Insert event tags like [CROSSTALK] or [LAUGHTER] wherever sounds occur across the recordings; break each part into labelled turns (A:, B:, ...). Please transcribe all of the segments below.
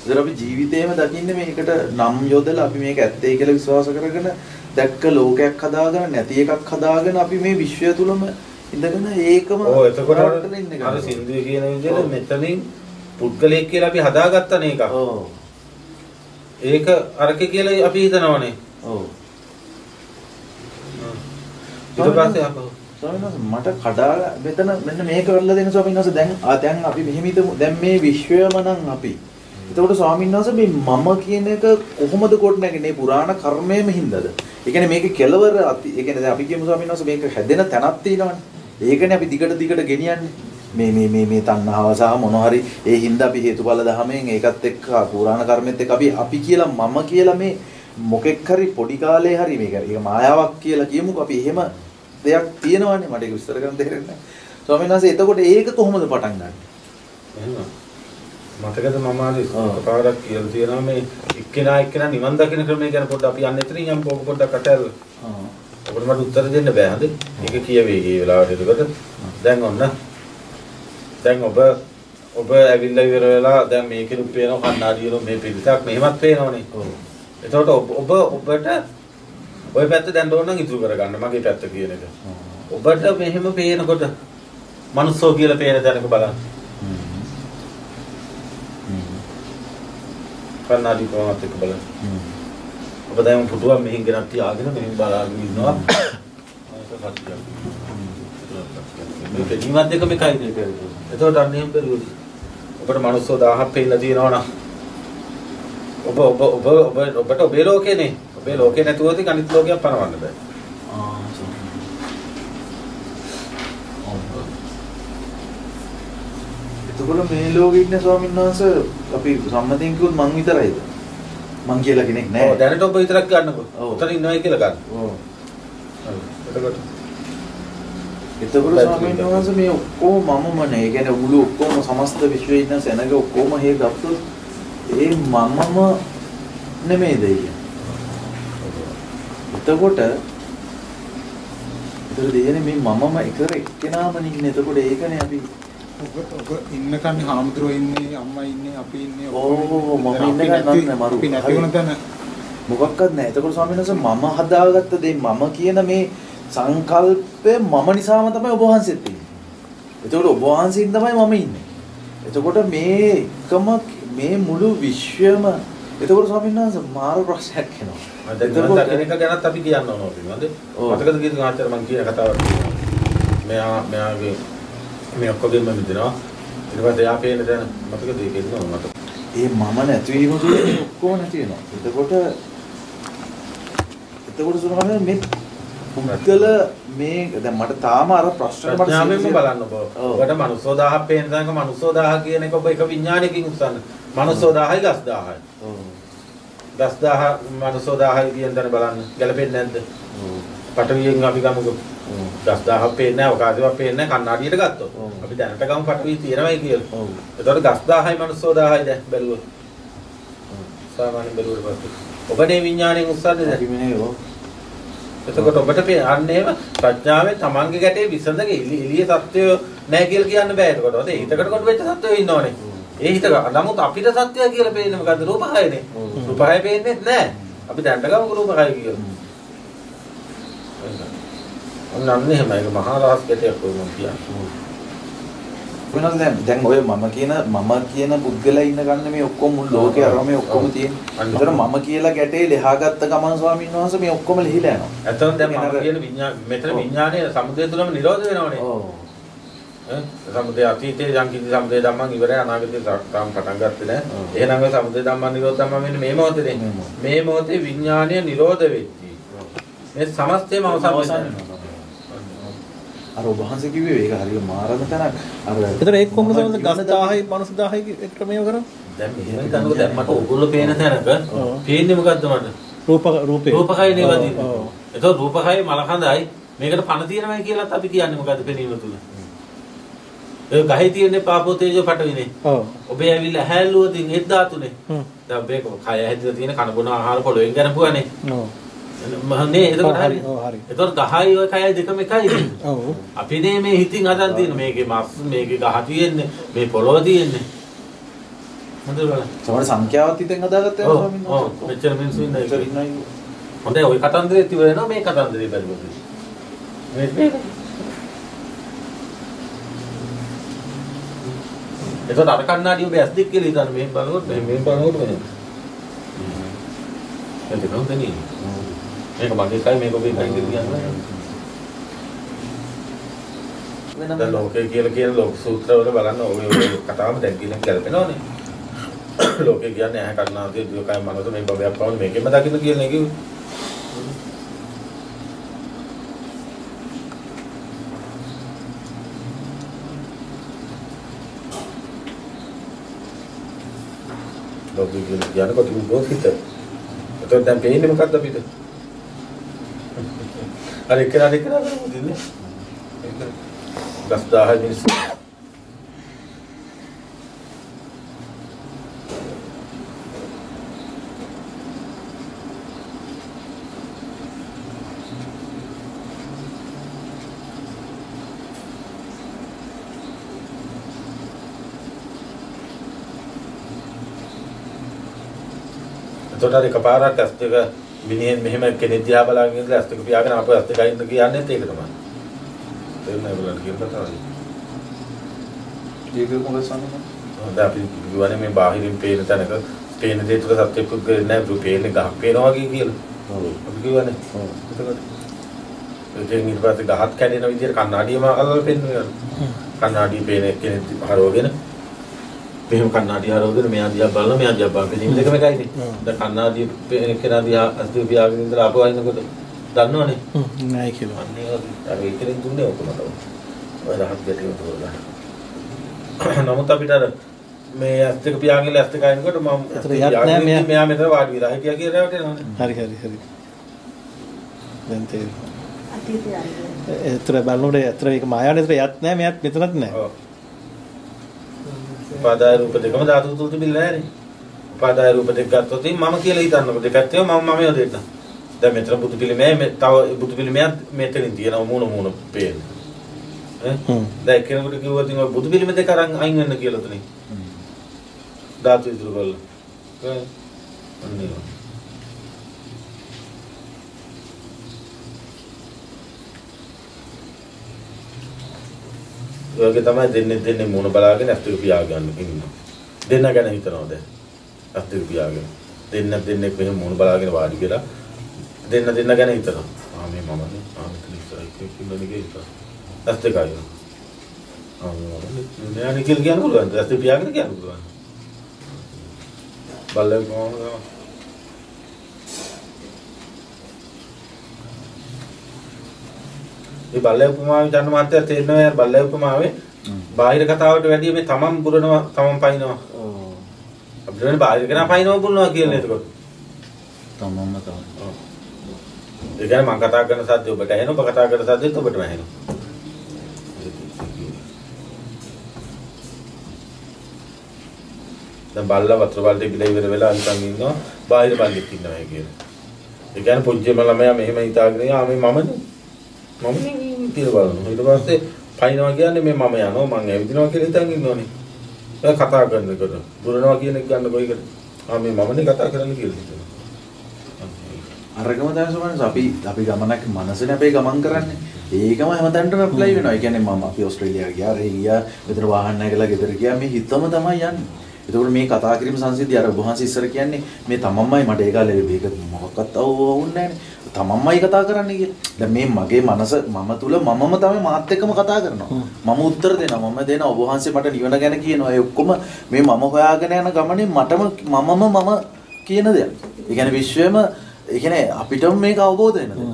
A: ඒතර අපි ජීවිතේම දකින්නේ මේකට නම් යොදලා අපි මේක ඇත්තයි කියලා විශ්වාස කරගෙන දැක්ක ලෝකයක් හදාගෙන නැති එකක් හදාගෙන අපි මේ විශ්වය තුලම ඉඳගෙන ඒකම
B: ඔව් එතකොට. අර සින්දුවේ කියන විදිහට. මෙතනින් පුද්ගලයෙක් කියලා අපි හදාගත්ත නේක.
A: ඔව්.
B: ඒක අරක කියලා අපි හිතනවනේ.
A: ඔව්.
B: ඊට පස්සේ අප
A: ස්වාමීන් මට කඩා මෙතන මෙන්න මේක කරලා දෙන්න ස්වාමීන් වහන්සේ දැන් ආ දැන් අපි මෙහෙම හිතමු දැන් මේ විශ්වයම නම් අපි. එතකොට ස්වාමීන් වහන්සේ මේ මම කියන එක කොහොමද කොට නැගන්නේ පුරාණ කර්මයේම හින්දාද? ඒ කියන්නේ මේකේ කෙලවර අපි ඒ කියන්නේ දැන් අපි කියමු ස්වාමීන් වහන්සේ මේක හැදෙන තැනක් තියෙනවනේ. ඒකනේ අපි දිගට දිගට ගෙනියන්නේ. මේ මේ මේ මේ තණ්හාව සහ මොන හරි ඒ හින්දා අපි හේතුඵල ධමයෙන් ඒකත් එක්ක පුරාණ කර්මෙත් එක්ක අපි අපි කියලා මම කියලා මේ මොකෙක් හරි පොඩි කාලේ හරි මේක ඒක මායාවක් කියලා කියමුකෝ අපි එහෙම දෙයක් තියෙනවනේ මට ඒක විස්තර කරන්න තේරෙන්නේ නැහැ. ස්වාමීන් වහන්සේ එතකොට ඒක කොහොමද පටන් ගන්නේ?
B: එහෙම. මතකද මම ආදී
A: ඔව්.
B: පාරක් කියලා තියෙනවා මේ එක්කෙනා එක්කෙනා නිවන් දකින්න ක්‍රමය ගැන පොඩ්ඩක් අපි යන්න එතනින් යම් පොඩ පොඩ්ඩක් කටහල්. ඔබට මට උත්තර දෙන්න බෑ හරි. ඒක කියවේ මේ වෙලාවට එතකොට දැන් ඔන්න දැන් ඔබ ඔබ ඇවිල්ලා ඉවර වෙලා දැන් මේකෙලු පේනවා කන්නාඩියලු මේ පිළිසක් මෙහෙමත් පේනවනේ.
A: ඔව්.
B: එතකොට ඔබ ඔබ ඔබට ওই පැත්ත දැන් ඕන නම් ඉතුරු කරගන්න මගේ පැත්ත කියන එක. ඔබට මෙහෙම පේනකොට මනුස්සෝ කියලා පේන තැනක බලන්න. කන්නාඩි කොහොමද එක්ක බලන්න. ඔබ දැන් පුටුවක් මෙහින් ගෙනත් තියාගෙන මෙහින් බලාගෙන ඉන්නවා. මේක ජීවත් දෙක මේකයි. එතකොට අන්න එහෙම බැලුවොත් ඔබට මනුස්සෝ 1000ක් පෙන්නලා තියෙනවා ඔබ ඔබ ඔබ ඔබ ඔබට ඔබේ ලෝකේනේ. ඔබේ ලෝකේ නැතුව ඉතින් අනිත් ලෝකයක් පනවන්න බෑ.
A: එතකොට මේ ලෝකෙ ඉන්න ස්වාමීන් වහන්සේ අපි සම්මතයෙන් කිව්වොත් මං විතරයිද? මං කියලා කෙනෙක්
B: ඔව්
A: නැහැ.
B: දැනට ඔබ විතරක් ගන්නකො.
A: ඔව්.
B: උතන ඉන්නවයි කියලා ගන්න.
A: ඔව්.
B: එතකොට
A: එතකොට ස්වාමීන් වහන්සේ මේ ඔක්කොම මමමනේ. ඒ කියන්නේ මුළු ඔක්කොම සමස්ත විශ්වයේ ඉන්න සෙනග ඔක්කොම හේ ගත්තොත් ඒ මමම නෙමෙයිද කියන්නේ. එතකොට එතකොට දෙයනේ මේ මමම එකර එක්කෙනාම ඉන්නේ. එතකොට ඒකනේ අපි
C: ඔබ ඔබ ඉන්න කන්නේ හාමුදුරුවෝ ඉන්නේ අම්මා ඉන්නේ අපි ඉන්නේ
A: ඕ, මම
C: දැන්
A: ඉන්න
C: අපි
A: කන්නේ
C: නැති-
A: නැහැ, මරු.
C: අපි නැති වුණ තැන
A: මොකක්වත් නැහැ. එතකොට ස්වාමීන් වහන්සේ මම හදාගත්ත දේ මම කියන මේ සංකල්පය මම නිසාම තමයි ඔබ වහන්සේත් ඉන්නේ. එතකොට ඔබ වහන්සේින් තමයි මම ඉන්නේ. එතකොට මේ එකම මේ මුළු විශ්වයම එතකොට ස්වාමීන් වහන්සේ මාර ප්‍රශ්නයක් එනවා.
B: දකින එක ගැනත් අපි කියන්න ඕන පිළිබඳ.
A: ඔව්.
B: මතකද කීර්ති ආචාර්ය මම කියන කතාවක්. මෙයා මෙයාගේ මේ ඔක්කොගෙම මිදෙනවා. ඊට පස්සේ එයා පේන දැන මතකද ඒක එන්නවා මට.
A: ඒ මම නැතිවීම මේ ඔක්කොම නැති වෙනවා. එතකොට එතකොට ස්වාමීන් මේ පුද්ගල මේ දැන් මට තාම අර ප්‍රශ්න මට
B: බලන්න.
A: ඔව්.
B: ඔබට මනුස්සෝ 1000ක් පේන තැනක මනුස්සෝ 1000 කියන එක ඔබ එක විඥානයකින් උස්සන්න. මනුස්සෝ 1000යි ගස් 1000යි.
A: ඔව්.
B: ගස් 1000 මනුස්සෝ 1000යි කියන තැන බලන්න. ගැලපෙන්නේ නැද්ද?
A: ඔව්.
B: පටවියෙන් අපි ගමුකෝ.
A: ඔව්.
B: ගස් 1000ක් පේන්නේ නැහැ, ඔකාසයක් පේන්නේ නැහැ, කන්නාඩියට ගත්තොත්. අපි දැනට ගමු පටවි තියෙනවයි කියලා.
A: ඔව්.
B: එතකොට ගස් 1000යි මනුස්සෝ 1000යි දැන් බැලුවොත්. සාමාන්‍ය බැලුවට පස්සේ. ඔබනේ විඥාණයෙන් උස්සන්නේ දැන්.
A: කිමිනේ ඔව්.
B: එතකොට ඔබට අන්න එහෙම ප්‍රඥාවෙන් තමන්ගේ ගැටේ විසඳගෙන එළි- එළියේ සත්‍යය නැහැ කියලා කියන්න බෑ එතකොට. ඔතේ හිතකට කොට වෙච්ච සත්‍යය ඉන්නවනේ. ඒ හිත නමුත් අපිට සත්‍යය කියලා පේන්නේ මොකද්ද? රූපහයනේ. රූපහය පේන්නේ නැහැ. අපි දැනට ගමු රූපහය කියලා. අන්න අන්න එහෙමයි. ඒක මහා රහස් ගැටයක් ඔය මම කියන්නේ.
A: වෙනස් දැන් දැන් ඔය මම කියන මම කියන පුද්ගලයා ඉන්න ගන්න මේ ඔක්කොම මුළු ලෝකේ අරම මේ ඔක්කොම
B: ඔව්.
A: තියෙන.
B: අන්න.
A: ඒතර මම කියලා ගැටේ ලෙහාගත්ත ගමන් ස්වාමීන් වහන්සේ මේ ඔක්කොම ලිහිලා යනවා.
B: ඇත්තටම දැන් මම කියන විඥාන මෙතන. විඥානයේ සමුදය තුලම නිරෝධ වෙනවනේ.
A: ඔව්.
B: සමුදය අතීතයේ යම් කිසි සමුදය ධම්මං ඉවරයි අනාගතයේ තාම පටන් ගත්තේ නැහැ. එහෙනම් ඔය සමුදය ධම්මං නිරෝධ ධම්මං වෙන්නේ මේ මොහොතේනේ.
A: මේ මොහොතේ.
B: මේ මොහොතේ විඥානය නිරෝධ වෙච්චි. මේ සමස්තයම අවසන් වෙනවා.
A: අර ඔබ වහන්සේ කිව්වේ ඒක හරිය මාරම තැනක්. අර
D: එතන ඒක කොහොමද සමහරවිට ගස් 1000යි මනුස්ස 1000යි ක්‍රමය කරන්නේ?
B: දැන් මෙහෙම හිතන්නකෝ දැන් මට ඕගොල්ලෝ පේන තැනක. පේන්නේ මොකද්ද මට?
D: රූප රූපේ.
B: රූපකය නේ
D: ඔව්,
B: වදින්නේ.
D: ඔව්.
B: එතකොට රූපකය මලකඳයි මේකට පණ තියෙනවයි කියලාත් අපි කියන්නේ මොකද්ද පෙනීම තුල? ඒ ගහේ තියෙන්නේ පාපෝ තේජෝ පටවිනේ.
D: ඔව්.
B: ඔබේ ඇවිල්ලා ධාතුනේ.
D: හ්ම්.
B: දැන් මේක කය හැදිලා තියෙන කන බොන ආහාර පොළොවෙන් ගන්නපුවානේ.
D: ඔව්.
B: මහනේ එතකොට
D: ඔව්, හරි. ඔව්.
B: එතකොට ගහයි ඔය කයයි දෙකම එකයි.
D: ඔව්.
B: අපිනේ මේ හිතින් හදන් තියෙන මේකේ මේකේ ගහ තියෙන්නේ මේ පොළොව තියෙන්නේ. හොඳට බලන්න.
A: සමහර සංඛ්‍යාවත් හිතෙන් හදාගත්තා
B: ඔව්,
A: ස්වාමීන්
B: ඔව්.
A: වහන්සේ.
B: මෙච්චර මිනිස්සු ඉන්න එක.
A: මෙච්චර ඉන්නයි.
B: හොඳයි ওই කතන්දරේ තිබ වෙනවා මේ කතන්දරේ බැලුවොත්. මේ මේ. එතකොට අර කන්නාඩි ඔබ ඇස් දෙක කියලා හිතන්න මෙහෙම බලනකොට මෙහෙම මෙහෙම බලනකොට වෙනවා. එතන හොඳ නේ. මේක මගේ එකයි මේක ඔබේ එකයි කියලා කියන්නේ. දැන් ලෝකේ කියලා කියන ලෝක සූත්‍රවල බලන්න ඔය ඔය කතාවම දැන් කියලා ගැලපෙනවනේ. ලෝකේ කියන්නේ ඇහැ කන්නාදී දුකයි මනස මේ බබයක් පවන මේකෙම දකින්න කියන එක. ලෝකේ කියලා කියනකොට උඹෝ හිත. එතකොට දැන් පේන්නේ මොකද්ද අපිට? අර එක්කෙනා එක්කෙනා කරමුදින්නේ. දස් දාහයි මිනිස්සු. එතකොට අර එකපාරක් ඇස් දෙක මිනිහෙන් මෙහෙම කෙනෙක් දිහා බලාගෙන ඉඳලා ඇස් දෙක පියාගෙන අපෝ ඇස් දෙක අයින්න කියන්නේ ඒක තමයි. තේරුණා ඒගොල්ලන්ට කියන කතාවයි.
A: ඒක ස්වාමීන් වහන්සේ?
B: හොඳ අපි කියවනේ මේ බාහිරින් පේන තැනක පේන දේ තුළ සත්‍ය පුද්ගලෙ නැහැ බ්‍රු පේන්නේ ගහක් පේනවා වගේ කියලා.
A: ඔව්.
B: අපි කියවනේ.
A: ඔව්.
B: එතකොට ඒකෙන් ඊට පස්සේ ගහත් කැඩෙන විදිහට කණ්ණාඩියම අල්ලලා පෙන්වනවා. කණ්ණාඩිය පේන කෙනෙක් හරවගෙන මෙහෙම කණ්ණාඩිය හරවගෙන මෙයා දිහා බලන මෙයා දිහා බලන මේ දෙකම එකයිනේ. දැන් පේන කෙනා දිහා අස්තු පියාගෙන ඉඳලා ආපහු අයින්නකොට දන්නවනේ.
D: නෑ කියලා.
B: වගේ අර ඒකෙන් දුන්නේ ඔකමද. ඔය රහත් ගැටිය උඩ නමුත් අපිට අර මේ ඇස් දෙක පියාගෙන ඇස් දෙක අයිනකොට මම
D: එතන යත් නෑ මෙයා.
B: මෙයා මෙතන වාඩි වෙලා හිටියා කියලා රැවටෙනවනේ.
D: හරි හරි හරි. දැන් තේරෙනවා.
E: අතීතය.
D: ඒතර බලනකොට ඇතර ඒක මායාවට ඒතර යත් නෑ මෙයත් මෙතනත් නෑ.
B: ඔව්. උපාදාය රූප දෙකම ධාතු තුල තිබිලා නැහැනේ. උපාදාය රූප දෙක ගත්තොත් මම කියලා හිතන්නකො තියෙනවා මම මම දෙන්න. දැන් මෙතන බුදු පිළිමේ මේ තව බුදු පිළිමයක් මෙතනින් තියෙනවා මූණ මූණ පේන්නේ. ඈ. දැන් කෙනෙකුට කිව්වොත් ඉතින් ඔය බුදු පිළිමේ දෙක අරන් අයින් වෙන්න කියලා තුනේ. ධාතු ඉදිරි කරලා. ඈ අන්නේ. ඒ වගේ තමයි දෙන්නේ දෙන්නේ මූණ බලාගෙන ඇස් දෙක පියාගෙන ඉන්නවා. දෙන්න ගැන හිතනවා දැන්. ඇස් දෙක පියාගෙන. දෙන්න දෙන්නෙක් මෙහෙම මූණ බලාගෙන වාඩි වෙලා දෙන්න දෙන්න ගැන හිතනවා. ආ මේ මමනේ. ආ මෙතන ඉස්සරහ ඉන්නනේ කියලා. ඇස් දෙකයි. ආ මම නෑ කියලා කියන්න පුළුවන්. ඇස් දෙක පියාගෙන කියන්න පුළුවන්. බල්ලෙක් මොනවා මේ බල්ලේ උපමාවේ ජන මාත්‍ය තේරෙනවා යාර බල්ලේ උපමාවේ බාහිර කතාවට වැඩිය මේ තමන් පුරනවා තමන් පයින්නවා. අපිට වෙන බාහිර කෙනා පයින්නවා පුරනවා කියන්නේ එතකොට
A: තමන්ම තමයි.
B: ඒ කියන්නේ මම කතා කරන සද්ද ඔබට ඇහෙනවා ඔබ කතා කරන සද්දෙත් ඔබටම ඇහෙනවා. දැන් බල්ලා වතුර බල්ලේ බිල ඉවර වෙලා නිකන් ඉන්නවා. බාහිර බල්ලෙක් ඉන්නවා කියලා. ඒ කියන්නේ පුංචිම ළමයා මෙහෙම හිතාගෙන ආ මේ මමනේ මමනේ කියලා බලනවා ඊට පස්සේ පයින්නවා කියන්නේ මේ මම යනවා මං ඇවිදිනවා කියලා හිතන් ඉන්නෝනේ ඔය කතා කරනකොට දුරනවා කියන එක ගන්න කොයිකට ආ මේ මමනේ කතා කරන්න කියලා හිතනවා
A: අරගම තමයි සමහරවිට අපි අපි ගමනක් මනසනේ අපේ ගමන් කරන්නේ. ඒකම හැමතැනටම ඇප්ලයි වෙනවා. ඒ කියන්නේ මම අපි ඕස්ට්‍රේලියාවට ගියා, රේ ගියා, මෙතන වාහන නැගලා ගෙදර ගියා. මේ හිතම තමයි යන්නේ. එතකොට මේ කතා කිරීම සංසිද්ධිය අර ඔබ වහන්සේ ඉස්සර කියන්නේ මේ තමන්මයි මට ඒ කාලේ මේක මොකක්වත් අවුන්නේ නැහැ තමන්මයි කතා කරන්නේ කියලා. දැන් මේ මගේ මනස මම තුල මමම තමයි මාත් එක්කම කතා කරනවා. මම උත්තර දෙනවා. මම දෙනවා. ඔබ වහන්සේ මට නිවන ගැන කියනවා. ඒ ඔක්කොම මේ මම හොයාගෙන යන ගමනේ මටම මමම මම කියන දෙයක්. ඒ කියන්නේ විශ්වයම ඒ කියන්නේ අපිටම මේක අවබෝධ වෙන දෙයක්.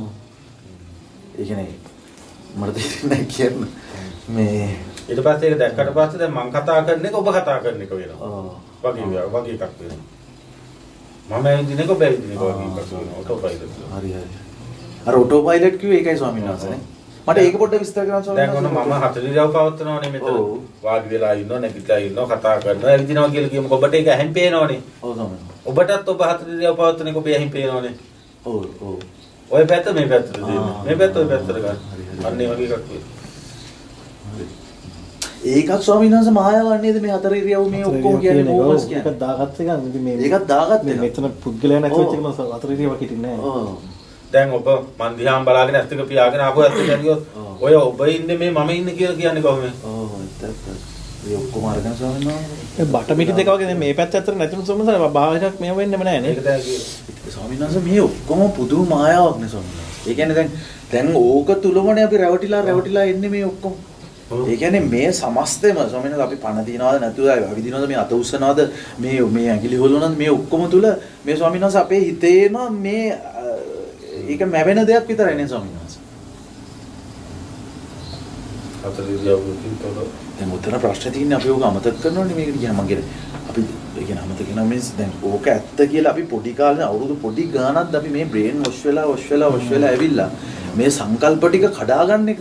A: ඒ කියන්නේ මට තේරෙන්නේ කියන්න. මේ
B: ඊට පස්සේ ඒක දැක්කට පස්සේ දැන් මං කතා කරන එක ඔබ කතා කරන එක වෙනවා.
A: ආ
B: වගේ වගේ එකක් වෙනවා. මම ඇවිදින එක ඔබ ඇවිදින එක වගේ එකක් වෙනවා. Auto pilot.
A: හරි හරි. අර ඔටෝ පයිලට් කිව්වේ ඒකයි ස්වාමීන් වහන්සේනේ. මට ඒක පොඩ්ඩක් විස්තර කරන්න ස්වාමීන්
B: දැන් ඔන්න මම හතර ඉරියව් පවත්වනවානේ මෙතන. වාඩි වෙලා ඉන්නවා, නැගිටලා ඉන්නවා, කතා කරනවා, ඇවිදිනවා කියලා කියමුකෝ. ඔබට ඒක ඇහෙන් පේනවනේ.
A: ඔව් ස්වාමීන් වහන්සේ.
B: ඔබටත් ඔබ හතර ඉරියව් පවත්වන එක ඔබ ඇහෙන් පේනවනේ.
A: ඔව් ඔව්.
B: ඔය පැත්ත මේ පැත්තට දෙන්න. මේ පැත්ත ඔය පැත්තට ගන්න. අන්න ඒ වගේ එකක් වෙනවා.
A: ඒකත් ස්වාමීන් වහන්සේ මායාවක් නේද මේ හතර ඉරියව් මේ ඔක්කොම කියන්නේ කොහොමද
D: ඒක
A: කියන්නේ?
D: දාගත්ත එක ඉතින් මේ
A: ඒකත් දාගත්ත
D: මේ
A: එක.
D: මෙතන පුද්ගලයා නැති වෙච්ච. එක නම් අතර ඉරියවක් හිටින්නේ නැහැ.
B: දැන් ඔබ මන් දිහාම බලාගෙන ඇස් දෙක පියාගෙන ආපු ඇස් දෙක ඇරියොත්. [COUGHS] ඔය ඔබ ඉන්නේ මේ මම ඉන්නේ කියලා කියන්නේ කොහොමද?
A: ඔව් එතත්. ඒ ඔක්කොම අරගෙන ස්වාමීන් වහන්සේ.
D: ඒ බටමිටි දෙක වගේ දැන් මේ පැත්ත ඇත්තට නැතිනම් සොම්මස බාහිරක් මෙහෙම වෙන්නෙම නැහැ
B: ඒක
D: නේ
B: දැන් කියන්නේ.
A: ස්වාමීන් වහන්සේ මේ ඔක්කොම පුදුම මායාවක් නේ ස්වාමීන් වහන්සේ. ඒ කියන්නේ දැන් දැන් ඕක තුලමනේ අපි රැවටිලා රැවටිලා එන්නේ මේ ඔක්කොම. ඒ කියන්නේ මේ සමස්තෙම ස්වාමීන් වහන්සේ අපි පණ තියනවාද නැතුව අවිදිනවද මේ අත උස්සනවාද මේ මේ ඇඟිලි හොලනවාද මේ ඔක්කොම තුල මේ ස්වාමීන් වහන්සේ අපේ හිතේම මේ ඒක මැවෙන දෙයක් විතරයි නේ ස්වාමීන් වහන්සේ. දැන් උතන ප්‍රශ්නේ තියෙන්නේ අපි ඕක අමතක කරනවනේ මේකට කියන මං කියන්නේ අපි ඒ කියන්නේ අමතක කරනවා means දැන් ඕක ඇත්ත කියලා අපි පොඩි කාලේ අවුරුදු පොඩි ගානක් අපි මේ බ්‍රේන් වොෂ් වෙලා වොෂ් වෙලා වොෂ් වෙලා ඇවිල්ලා මේ සංකල්ප ටික කඩාගන්න එක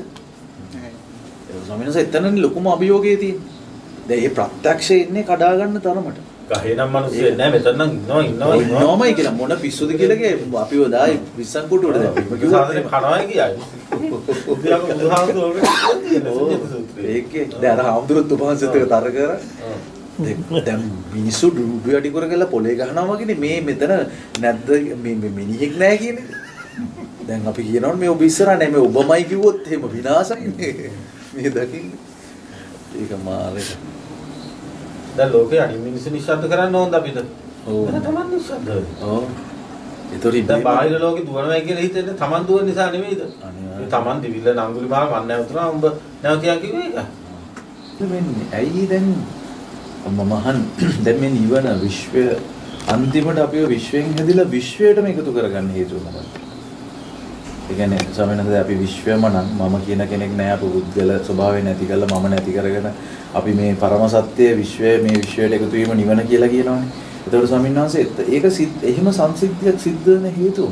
A: ඒ සමිනස එතනනේ ලොකුම අභියෝගය තියෙන්නේ. දැන් මේ ප්‍රත්‍යක්ෂය ඉන්නේ කඩාගන්න තරමට.
B: ගහේ නම් මිනිස්සු නෑ මෙතන නම් ඉන්නවා ඉන්නවා. ඉන්නවා.
A: නෝමයි කියලා මොන පිස්සුද කියලා කිය. අපිව දායි විස්සන් කුටුවට දැන්
B: සාසනේ කනවායි කියයි.
A: ඒකේ. දැන් අර හාමුදුරුවෝ තුපහන්සෙත් එක තර කරා. දැන්- මිනිස්සු ඩුඩු යටි කර කරලා පොලේ ගහනවා වගේනේ. මේ මෙතන නැද්ද? මේ මිනිහෙක් නැහැ කියන්නේ. දැන් අපි කියනවනේ මේ ඔබ ඉස්සරහ නෑ මේ ඔබමයි කිව්වොත් එහෙම විනාශයිනේ. මේ දකින්නේ. ඒක මාරේ.
B: දැන් ලෝකේ අනිත් මිනිස්සු නිශ්ශබ්ද කරන්න ඕනද අපිට?
A: ඔව්.
B: තමන් නිශ්ශබ්ද.
A: ඔව්. ඒතොරි
B: දැන් බාහිර ලෝකේ දුවනවා කියලා හිතෙන්නේ තමන් දුවන නිසා නෙමෙයිද?
A: අනිවාර්යයෙන්.
B: මේ තමන් දිවිල්ල නංගුලි මාල මන් නැවතුනා උඹ නැවතියන් කිව්වේ ඒක.
A: වෙන්නේ. ඇයි දැන් මම අහන් [CLEARS THROAT] දැන් මේ නිවන විශ්වය අන්තිමට අපිව විශ්වයෙන් හැදිලා විශ්වයටම එකතු කරගන්න හේතුව මොකක්ද? ඒ කියන්නේ සමහරවිට අපි විශ්වයම නම් මම කියන කෙනෙක් නෑ අපි පුද්ගල ස්වභාවය නැති කරලා මම නැති කරගෙන අපි මේ පරම සත්‍ය විශ්වය මේ විශ්වයට එකතු වීම නිවන කියලා කියනවනේ. ඒතකොට ස්වාමීන් වහන්සේ ඒක එහෙම සංසිද්ධියක් සිද්ධ වෙන හේතුව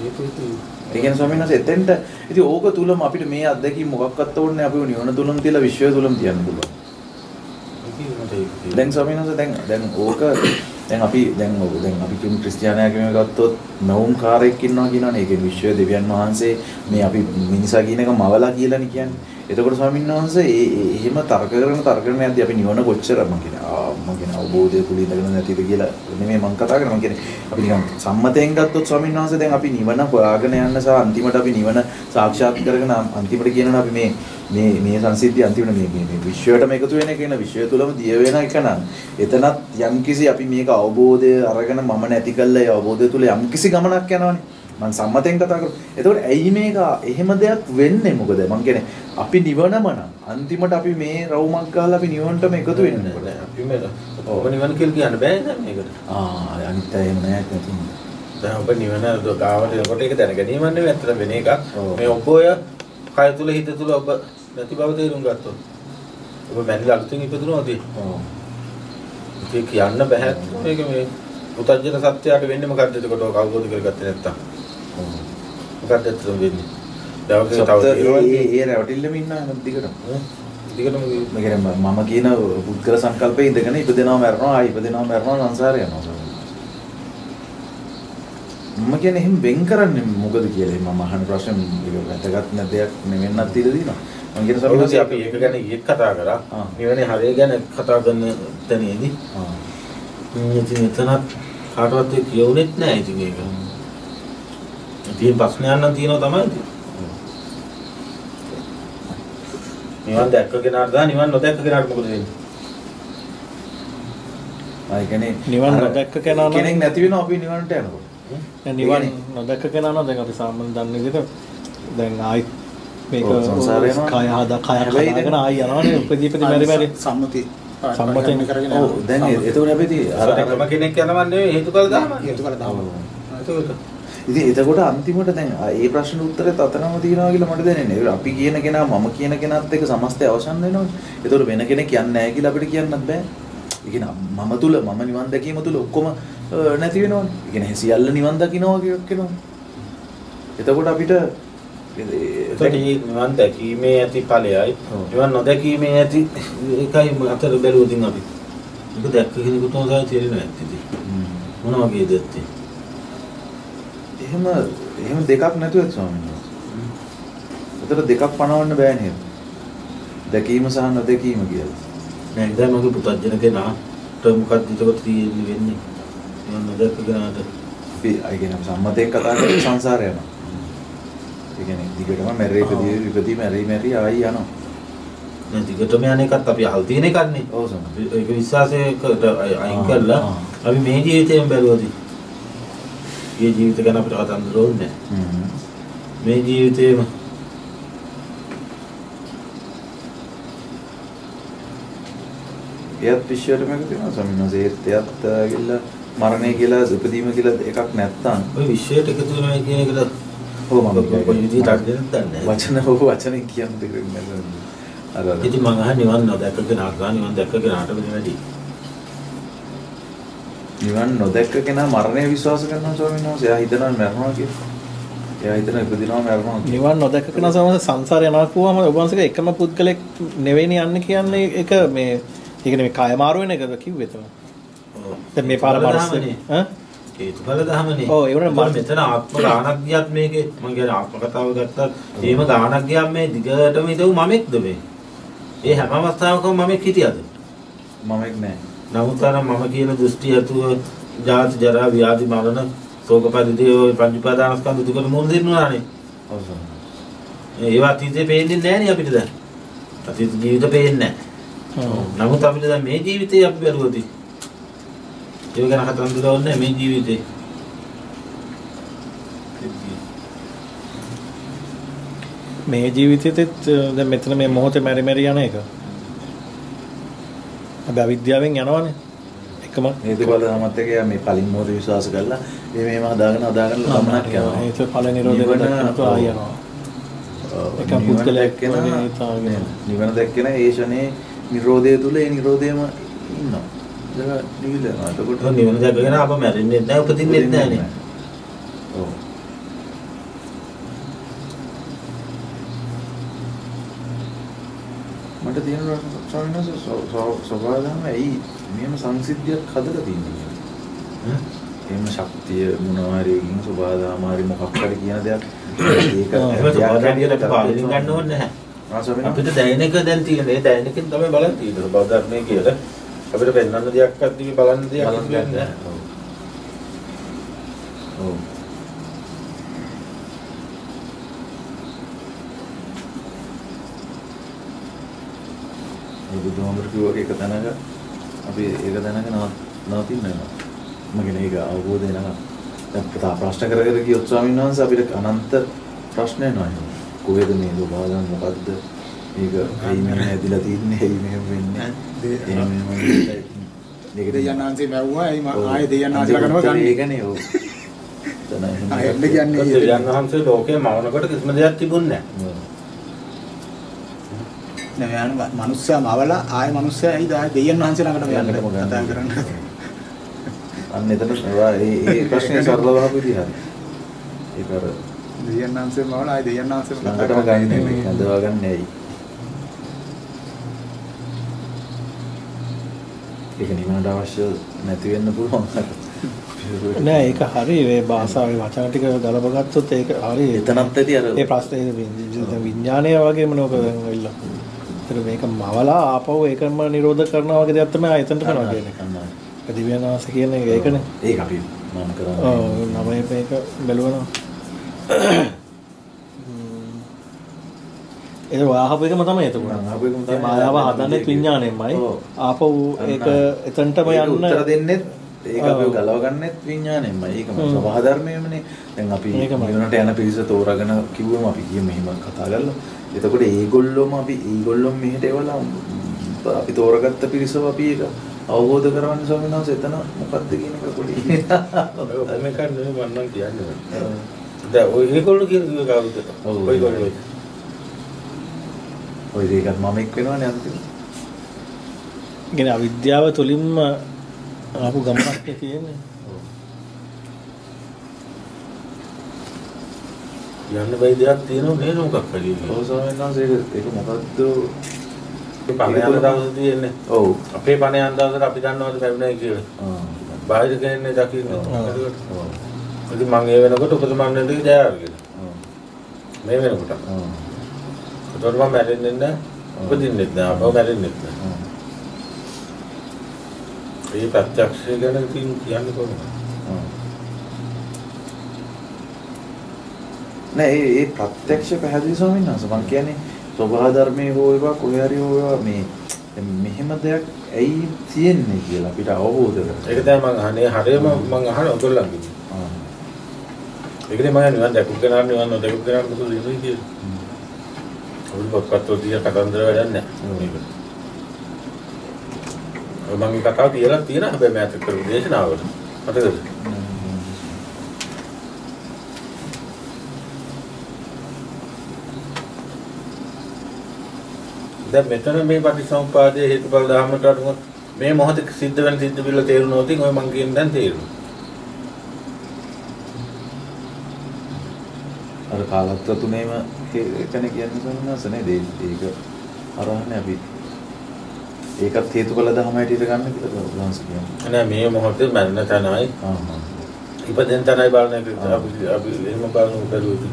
B: ඉතින්
A: ඒ කියන්නේ ස්වාමීන් වහන්සේ එතෙන්ට ඉතින් ඕක තුලම අපිට මේ අත්දැකීම් මොකක්වත් ඕනේ අපිව නිවන තුලම තියලා විශ්වය තුලම තියන්න පුළුවන්. දැන් ස්වාමීන් වහන්සේ දැන් දැන් ඕක දැන් අපි දැන් ඕක දැන් අපි කියමු ක්‍රිස්තියානියාගම ගත්තොත් නවුම් කාරයෙක් ඉන්නවා කියනවනේ ඒකේ විශ්ව දෙවියන් වහන්සේ මේ අපි මිනිසා කියන එක මවලා කියලානේ කියන්නේ. එතකොට ස්වාමීන් වහන්සේ ඒ ඒ- එහෙම තර්ක කරන තර්ක කරන යද්දී අපි නිවන කොච්චර මම කියන්නේ ආ මම කියන්නේ අවබෝධය තුල ඉඳගෙන නැතිද කියලා නෙමෙයි මම කතා කරන්නේ මම කියන්නේ අපි නිකන් සම්මතයෙන් ගත්තොත් ස්වාමීන් වහන්සේ දැන් අපි නිවන හොයාගෙන යන්න සහ අන්තිමට අපි නිවන සාක්ෂාත් කරගෙන අන්තිමට කියනවා අපි මේ මේ මේ සංසිද්ධිය අන්තිමට මේ මේ මේ විශ්වයටම එකතු වෙන එක න විශ්වය තුලම දිය වෙන එක නම් එතනත් යම්කිසි අපි මේක අවබෝධය අරගෙන මම නැති කළා ඒ අවබෝධය තුල යම්කිසි ගමනක් යනවනේ මම සම්මතෙන් කතා කරා. එතකොට ඇයි මේක එහෙම දෙයක් වෙන්නේ මොකද? මම කියන්නේ අපි නිවනම නම් අන්තිමට අපි මේ රවුමක් ගහලා අපි නිවනටම එකතු වෙන්නේ?
B: අපි මේ ඔබ නිවන කියලා කියන්න බෑ නේද මේකට.
A: ආ අනිත් අය එහෙම නෑ නැතිනම්.
B: දැන් ඔබ නිවන ගාවට එනකොට ඒක දැන ගැනීම නෙවෙයි අතර වෙන එකක්. මේ ඔබ ඔය කය තුල හිත තුල ඔබ නැති බව තේරුම් ගත්තොත්. ඔබ මැනිලා අලුතින් ඉපදුනොත්. ඒක කියන්න බෑ. මේක මේ පුතජන සත්‍යයට වෙන්නේ මොකද්ද එතකොට ඔය අවබෝධ කරගත්තේ නැත්තම්. මොකද්ද එතන වෙන්නේ? දවසේ තව
A: ඒ. ඒ ඒ රැවටිල්ලම ඉන්නවා නම් දිගටම.
B: දිගටම
A: මම කියන පුද්ගල සංකල්පේ ඉඳගෙන ඉපදෙනවා මැරෙනවා ආයි ඉපදෙනවා මැරෙනවා සංසාරේ යනවා. මම කියන්නේ එහෙම වෙන් කරන්නේ මොකද කියලා මම අහන ප්‍රශ්නේ මේක වැදගත් නැ දෙයක් නෙවෙන්නත් ඉඩ දිනවා. මම කියන සමහරවිට
B: අපි ඒක ගැන ඊත් කතා කරා. මෙවැනි හරය ගැන කතා කරන තැනේදී
A: ආ.
B: ඉතින් එතනත් කාටවත් ඒක කියවුනෙත් නෑ ඉතින් ඒක. ඉතින් ප්‍රශ්නයක් නම් තියෙනවා තමයි ඉතින්. නිවන් දැක්ක කෙනාට දා නිවන් නොදැක්ක කෙනාට මොකද වෙන්නේ?
A: ආ කියන්නේ
D: නිවන් නොදැක්ක කෙනා නම්-
A: කෙනෙක් නැති වෙනවා අපි නිවනට යනකොට.
D: නිවන් නොදැක්ක කෙනා දැන් අපි සාමාන්‍ය දන්න විදිහට දැන් ආයි මේක
A: ඔව්, සංසාරේ යනවා.
D: කය හදා කය හදාගෙන ආයි යනවනේ උපදී උපදී මෙරි මෙරි
C: සම්මුති
D: සම්මතයෙන්
C: කරගෙන
A: ඔව් දැන් එතකොට හැබැයි
B: අර එකම කෙනෙක් යනවා නෙවෙයි හේතුඵල දානවා.
C: හේතු කළ දානවා.
A: ඉතින් එතකොට අන්තිමට දැන් ඒ ප්‍රශ්න උත්තරෙත් අතනම තියෙනවා කියලා මට දැනෙන්නේ. අපි කියන කෙනා මම කියන කෙනාත් එක්ක සමස්තය අවසන් වෙනවනේ. එතකොට වෙන කෙනෙක් කියන්නේ නැහැ කියලා අපිට කියන්නත් බෑ. ඒ කියන්නේ මම තුල මම නිවන් දැකීම තුල ඔක්කොම නැති වෙනවනේ. ඒ කියන්නේ සියල්ල නිවන් දකින්නවා කියයක් වෙනවා. එතකොට අපිට
B: එතකොට නිවන් දැකීමේ ඇති ඵලයයි. නිවන් නොදැකීමේ ඇති ඒකයි අතර බැලුවොතින් අපි. ඒක දැක්ක කෙනෙකුට උදායි තේරෙන්නේ නැත්තේ. මොන වගේද ඇත්තේ?
A: එහෙම එහෙම දෙකක් නැතුව ස්වාමීන් වහන්සේ. එතකොට දෙකක් පනවන්න බෑ නේද? දැකීම සහ නොදැකීම කියලා.
B: නෑ ඉතින් මගේ පුතත් කෙනාට මොකක්ද එතකොට තියෙන්නේ වෙන්නේ මම නොදැක්ක කෙනාට
A: අපි අය කියන සම්මතයෙන් කතා කරලා සංසාරය යනවා. ඒ කියන්නේ දිගටම මැරෙයි ඉපදී ඉපදී මැරෙයි මැරෙයි ආයි යනවා.
B: දැන් දිගටම යන එකත් අපි අහල් තියෙන එකක්නේ
A: ඔව් සම.
B: ඒක විශ්වාසයකට අය- අයින්
A: ආ,
B: කරලා
A: ආ.
B: අපි මේ ජීවිතයෙන් බැලුවදී මේ ජීවිත ගැන අපිට කතන්දර ඕනේ නැහැ.
A: හ්ම්.
B: මේ ජීවිතේම
A: එයත් විශ්වයටම එකතු වෙනවා ස්වාමීන් වහන්සේ. ඒත් එයත් අ, ගිහිල්ලා මරණය කියලා ඉපදීම කියලා එකක් නැත්තම්
B: ඔය විශ්වයට එකතු වෙනවා කියන එකට
A: ඔව් මම
B: කොයි විදිහට අග්‍රයක් දන්නේ.
A: වචන ඔව් වචනෙන් කියන්න දෙන්නේ නැහැ. අර.
B: ඉතින් මං අහන්නේ නිවන් නොදැක්ක කෙනාට ගන්න නිවන් දැක්ක කෙනාට වෙන වැඩි.
A: නිවන් නොදැක්ක කෙනා මරණය විශ්වාස කරනවා ස්වාමීන් වහන්සේ. එයා හිතනවා මරනවා කියලා. එයා හිතනවා ඉපදිනවා මරනවා කියලා.
D: නිවන් නොදැක කෙනා සමහර සංසාරය යනවා කිව්වම ඔබ වහන්සේගේ එකම පුද්ගලෙක් නෙවෙයිනේ යන්නේ කියන්නේ ඒක මේ ඒ කියන්නේ මේ කය මාරු වෙන එකද කිව්වේ එතන. දැන් මේ පාර මාරුස්
B: දහමනේ.
D: ඈ
B: හේතුඵල දහමනේ.
D: ඔව්, ඒ මම-
B: මෙතන ආත්ම ගානක් ගියත් මේකේ මම කියන්නේ ආත්ම කතාව ගත්තත් එහෙම ගානක් ගියම් මේ දිගටම හිටව මමෙක්ද මේ? ඒ හැම අවස්ථාවකම මමෙක් හිටියද?
A: මම එක් නෑ.
B: නමුත් අර මම කියන දෘෂ්ටි ඇතුව ජාති ජරා ව්‍යාධි මරණ ශෝක පරිදේ ඔය පංච උපාදානස්කන්ධ දුකට මුහුණ දෙන්නානේ.
A: ඔව් වහන්සේ.
B: ඒවා අතීතේ පේන්නේ නැහැ නේ අපිට දැන්. අතීත ජීවිත පේන්නේ නැහැ. නමුත් අපිට දැන් මේ ජීවිතේ අපි බැලුවොත් ඒක ගැන කතන්දර ඕනේ නැහැ මේ ජීවිතේ.
D: මේ ජීවිතෙත් දැන් මෙතන මේ මොහොතේ මෙරි මෙරි යන එක. අපි අවිද්‍යාවෙන් යනවනේ. එකම
A: හේතුඵල ධමත් එක එයා මේ කලින් මොහොත විශ්වාස කරලා මේ මේව හදාගෙන හදාගෙන ගමනක් යනවා.
D: හේතු ඵල නිරෝධය දැක්කම ආය යනවා. එක
A: නිවන
D: පුද්ගලයෙක් හිතාගෙන.
A: නිවන දැක්කෙන ඒ ෂනේ නිරෝධය තුල ඒ නිරෝධයම ඉන්නවා.
B: නිවන දැකගෙන අප මැරෙන්නේ නැහැ උපදින්නෙත් නැහැ නේ.
A: ඔව්. මට තියෙන ස්වාමීන් වහන්සේ ස්වභාවයෙන්ම ඇයි මෙහෙම සංසිද්ධියක් හදලා තින්නේ කියලා. එහෙම ශක්තිය මොනවා හරි එකකින් ස්වභාවදාම හරි මොකක් හරි කියන දෙයක් ඒක
B: අපි පාලනය ගන්න ඕනේ නැහැ. අපිට
A: වහන්සේ
B: දැනෙන එක දැන් තියෙන. ඒ දැනෙන එකෙන් තමයි බලන් තියෙන්නේ. බෞද්ධර්මයේ කියලා. අපිට පෙන්වන්න දෙයක් අද්දි බලන්න දෙයක්
A: නැහැ.
B: නැහැ.
A: ඔව්. ඒ බුදුහාමුදුරු කිව්වා ඒක තැනක අපි ඒක තැනක නව- නවතින්න වෙනවා. මගෙන ඒක අවබෝධ වෙනවා. දැන් ප්‍රශ්න කර කර ගියොත් ස්වාමීන් වහන්සේ අපිට අනන්ත ප්‍රශ්න එනවා. කොහෙද මේ ස්වභාවයන් මොකද්ද? මේක ඇයි මෙහෙම ඇදිලා තින්නේ? ඇයි මෙහෙම වෙන්නේ? මේක
C: දෙයයන් වහන්සේ මැව්වා ඇයි. මම ආයේ දෙයයන් වහන්සේලා කරනවා ගන්න
A: ඒකනේ ඔව්. එතන එහෙම
C: ආයෙ එන්න
A: එකක්
C: කියන්නේ
B: වහන්සේ ලෝකේ මවනකොට කිසිම දෙයක් තිබුණේ නැහැ.
C: නෑ යන මනුස්සයා මවලා ආයේ මනුස්සයා ඇයි ආයේ දෙයයන් වහන්සේ ළඟට
A: ළඟටම
C: යන්න කතා. කරන්න
A: අන්න එතන ඒ ඒ ප්‍රශ්නේ සරලව අහපු විදිහ. ඒක අර
C: දෙයයන් වහන්සේ මවලා ආයේ දෙයයන් වහන්සේ
A: ළඟටම ගන්නේ මේ හදවා ගන්න ඇයි? ඒක නිවනට අවශ්‍ය නැති වෙන්න පුළුවන්.
D: නෑ ඒක හරි ඒ භාෂාවේ වචන ටික ගලප ගත්තොත් ඒක හරි
A: එතනත් ඇති අර
D: ඒ ප්‍රශ්නේ විඥානය වගේම නෝක දැන් වෙilla. ඒතර මේක මවලා ආපහු ඒකම නිරෝධ කරනවා වගේ දෙයක් තමයි ආයතනට කරනවා කියන එක.
A: අන්න.
D: ඒක දිව්‍යනාස කියන එක ඒකනේ.
A: ඒක අපි මම කරන්නේ.
D: ඔව් නවය මේක බැලුවනවා. ඒක වාහප එකම තමයි එතකොට.
A: ආපු එකම තමයි.
D: ඒ මායාව හදන්නේ විඥාණයෙන්මයි. ආපහු ඒක එතනටම
A: ඒක
D: යන්න
A: උත්තර දෙන්නෙත් ඒක අපි. ගලව ගන්නෙත් විඥාණයෙන්මයි. ඒකම. සබහා ධර්මයේමනේ. දැන් අපි. නිවනට යන පිරිස තෝරාගෙන කිව්වම අපි ගියේ මෙහෙම කතා කරලා. එතකොට ඒගොල්ලොම අපි ඒගොල්ලොම මෙහෙට එවලා අපි තෝරගත්ත පිරිසව අපි ඒක අවබෝධ කරවන්න ස්වාමීන් වහන්සේ එතන මොකද්ද කියන එක පොඩි.
B: නෙමෙයි මම නම් කියන්නේ. දැන් ඔය ඒගොල්ලෝ කියන දේ කවුද? ඔයගොල්ලෝ.
A: ඔය දෙකත් මම එක් වෙනවනේ අන්තිමට.
D: කියන්නේ අවිද්‍යාව තුලින්ම ආපු ගමනක් තියෙන්නේ.
B: යන්න බයි දෙයක් තියෙනව නේද මොකක් හරි.
A: ඔව් ස්වාමීන් වහන්සේ ඒක ඒක මොකද්ද?
B: ඒ පණ යන දවසේ තියෙන්නේ.
A: ඔව්.
B: අපේ පණ යන දවසට අපි දන්නවද පැමිණයි කියලා.
A: ආ.
B: බාහිර කෙනෙක් දකින්නේ.
D: ඔව්.
B: ඉතින් මම ඒ වෙනකොට දෙක ජය අරගෙන.
A: ඔව්.
B: මේ වෙනකොට.
A: ඔව්.
B: එතකොට මම මැරෙන්නේ නැහැ. උපදින්නෙත් නෑ අපව මැරෙන්නෙත් නෑ.
A: ඔව්.
B: ඒ ප්‍රත්‍යක්ෂය ගැන ඉතින් කියන්න කොහොමද?
A: නෑ ඒ ඒ ප්‍රත්‍යක්ෂ පැහැදිලි ස්වාමීන් වහන්සේ මම කියන්නේ සබහා ධර්මයේ හෝ ඒවා කොහේ හරි හෝ මේ මෙහෙම දෙයක් ඇයි තියෙන්නේ කියලා අපිට අවබෝධ කරගන්න.
B: ඒක තමයි මම අහන්නේ හරියම මම අහන ඔයගොල්ලන්ගෙන්.
A: ආ.
B: ඒකනේ මම නිවන් දැකපු කෙනා නිවන් නොදකපු කෙනා මොකද වෙන්නේ කියලා. පොත්පත් වල තියෙන කතන්දර වැඩක් නෑ. මේක. ඔය මම මේ කතාව කියලා තියෙන හැබැයි මෑත කරපු දේශනාවල. මතකද? දැන් මෙතන මේ පටිසමුපාදයේ හේතුඵල ධර්මයට අනුව මේ මොහොතේ සිද්ධ වෙන සිද්ධ පිළ තේරුණොත් ඉතින් ඔය මං කියන දැන් තේරුණා.
A: අර කාලත්ව තුනේම එකනේ කියන්නේ සම්මාස නේද? ඒක අරහනේ අපි. ඒකත් හේතුඵල ධර්ම හැටියට ගන්න කියලා උදාහරණ කියන්නේ.
B: නෑ මේ මොහොතේ මරණ තනයි. ඉපදෙන් තනයි බලන එක. අපි අපි එහෙම බලන උදළුවද.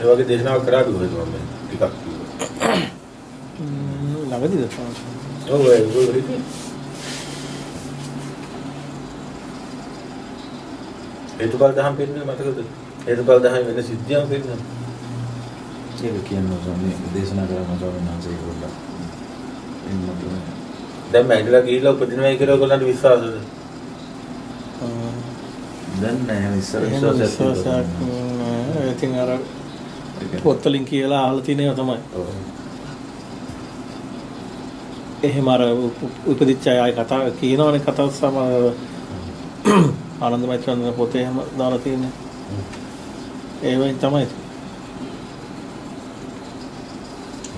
B: ඒ වගේ දේශනාවක් කරා දුවද මම ටිකක්.
D: ළඟදිද
B: ඔව් ඒ ඔය හිතේ. හේතුඵල ධර්ම පෙන්නේ මතකද? හේතුඵල ධර්ම වෙන සිද්ධියක් පෙන්නේ.
A: ඒක කියන්නේ ස්වාමී දේශනා කරන ස්වාමීන් වහන්සේ ඒගොල්ලෝ එන්නත්
B: දැන් මැරිලා ගිහිල්ලා උපදිනවයි කියලා ඔයගොල්ලන්ට විශ්වාසද?
A: දැන් නෑ ඉස්සර විශ්වාසයක්.
D: නෑ. ඉතින් අර පොත්වලින් කියලා අහලා තියෙන ඒවා තමයි.
A: ඔව්.
D: එහෙම අර උප- උපදිච්ච අය කතා කියනවනේ කතා සම ආනන්ද මෛත්‍රී පොතේ එහෙම දාලා තියෙන්නේ. ඒ වෙන් තමයි.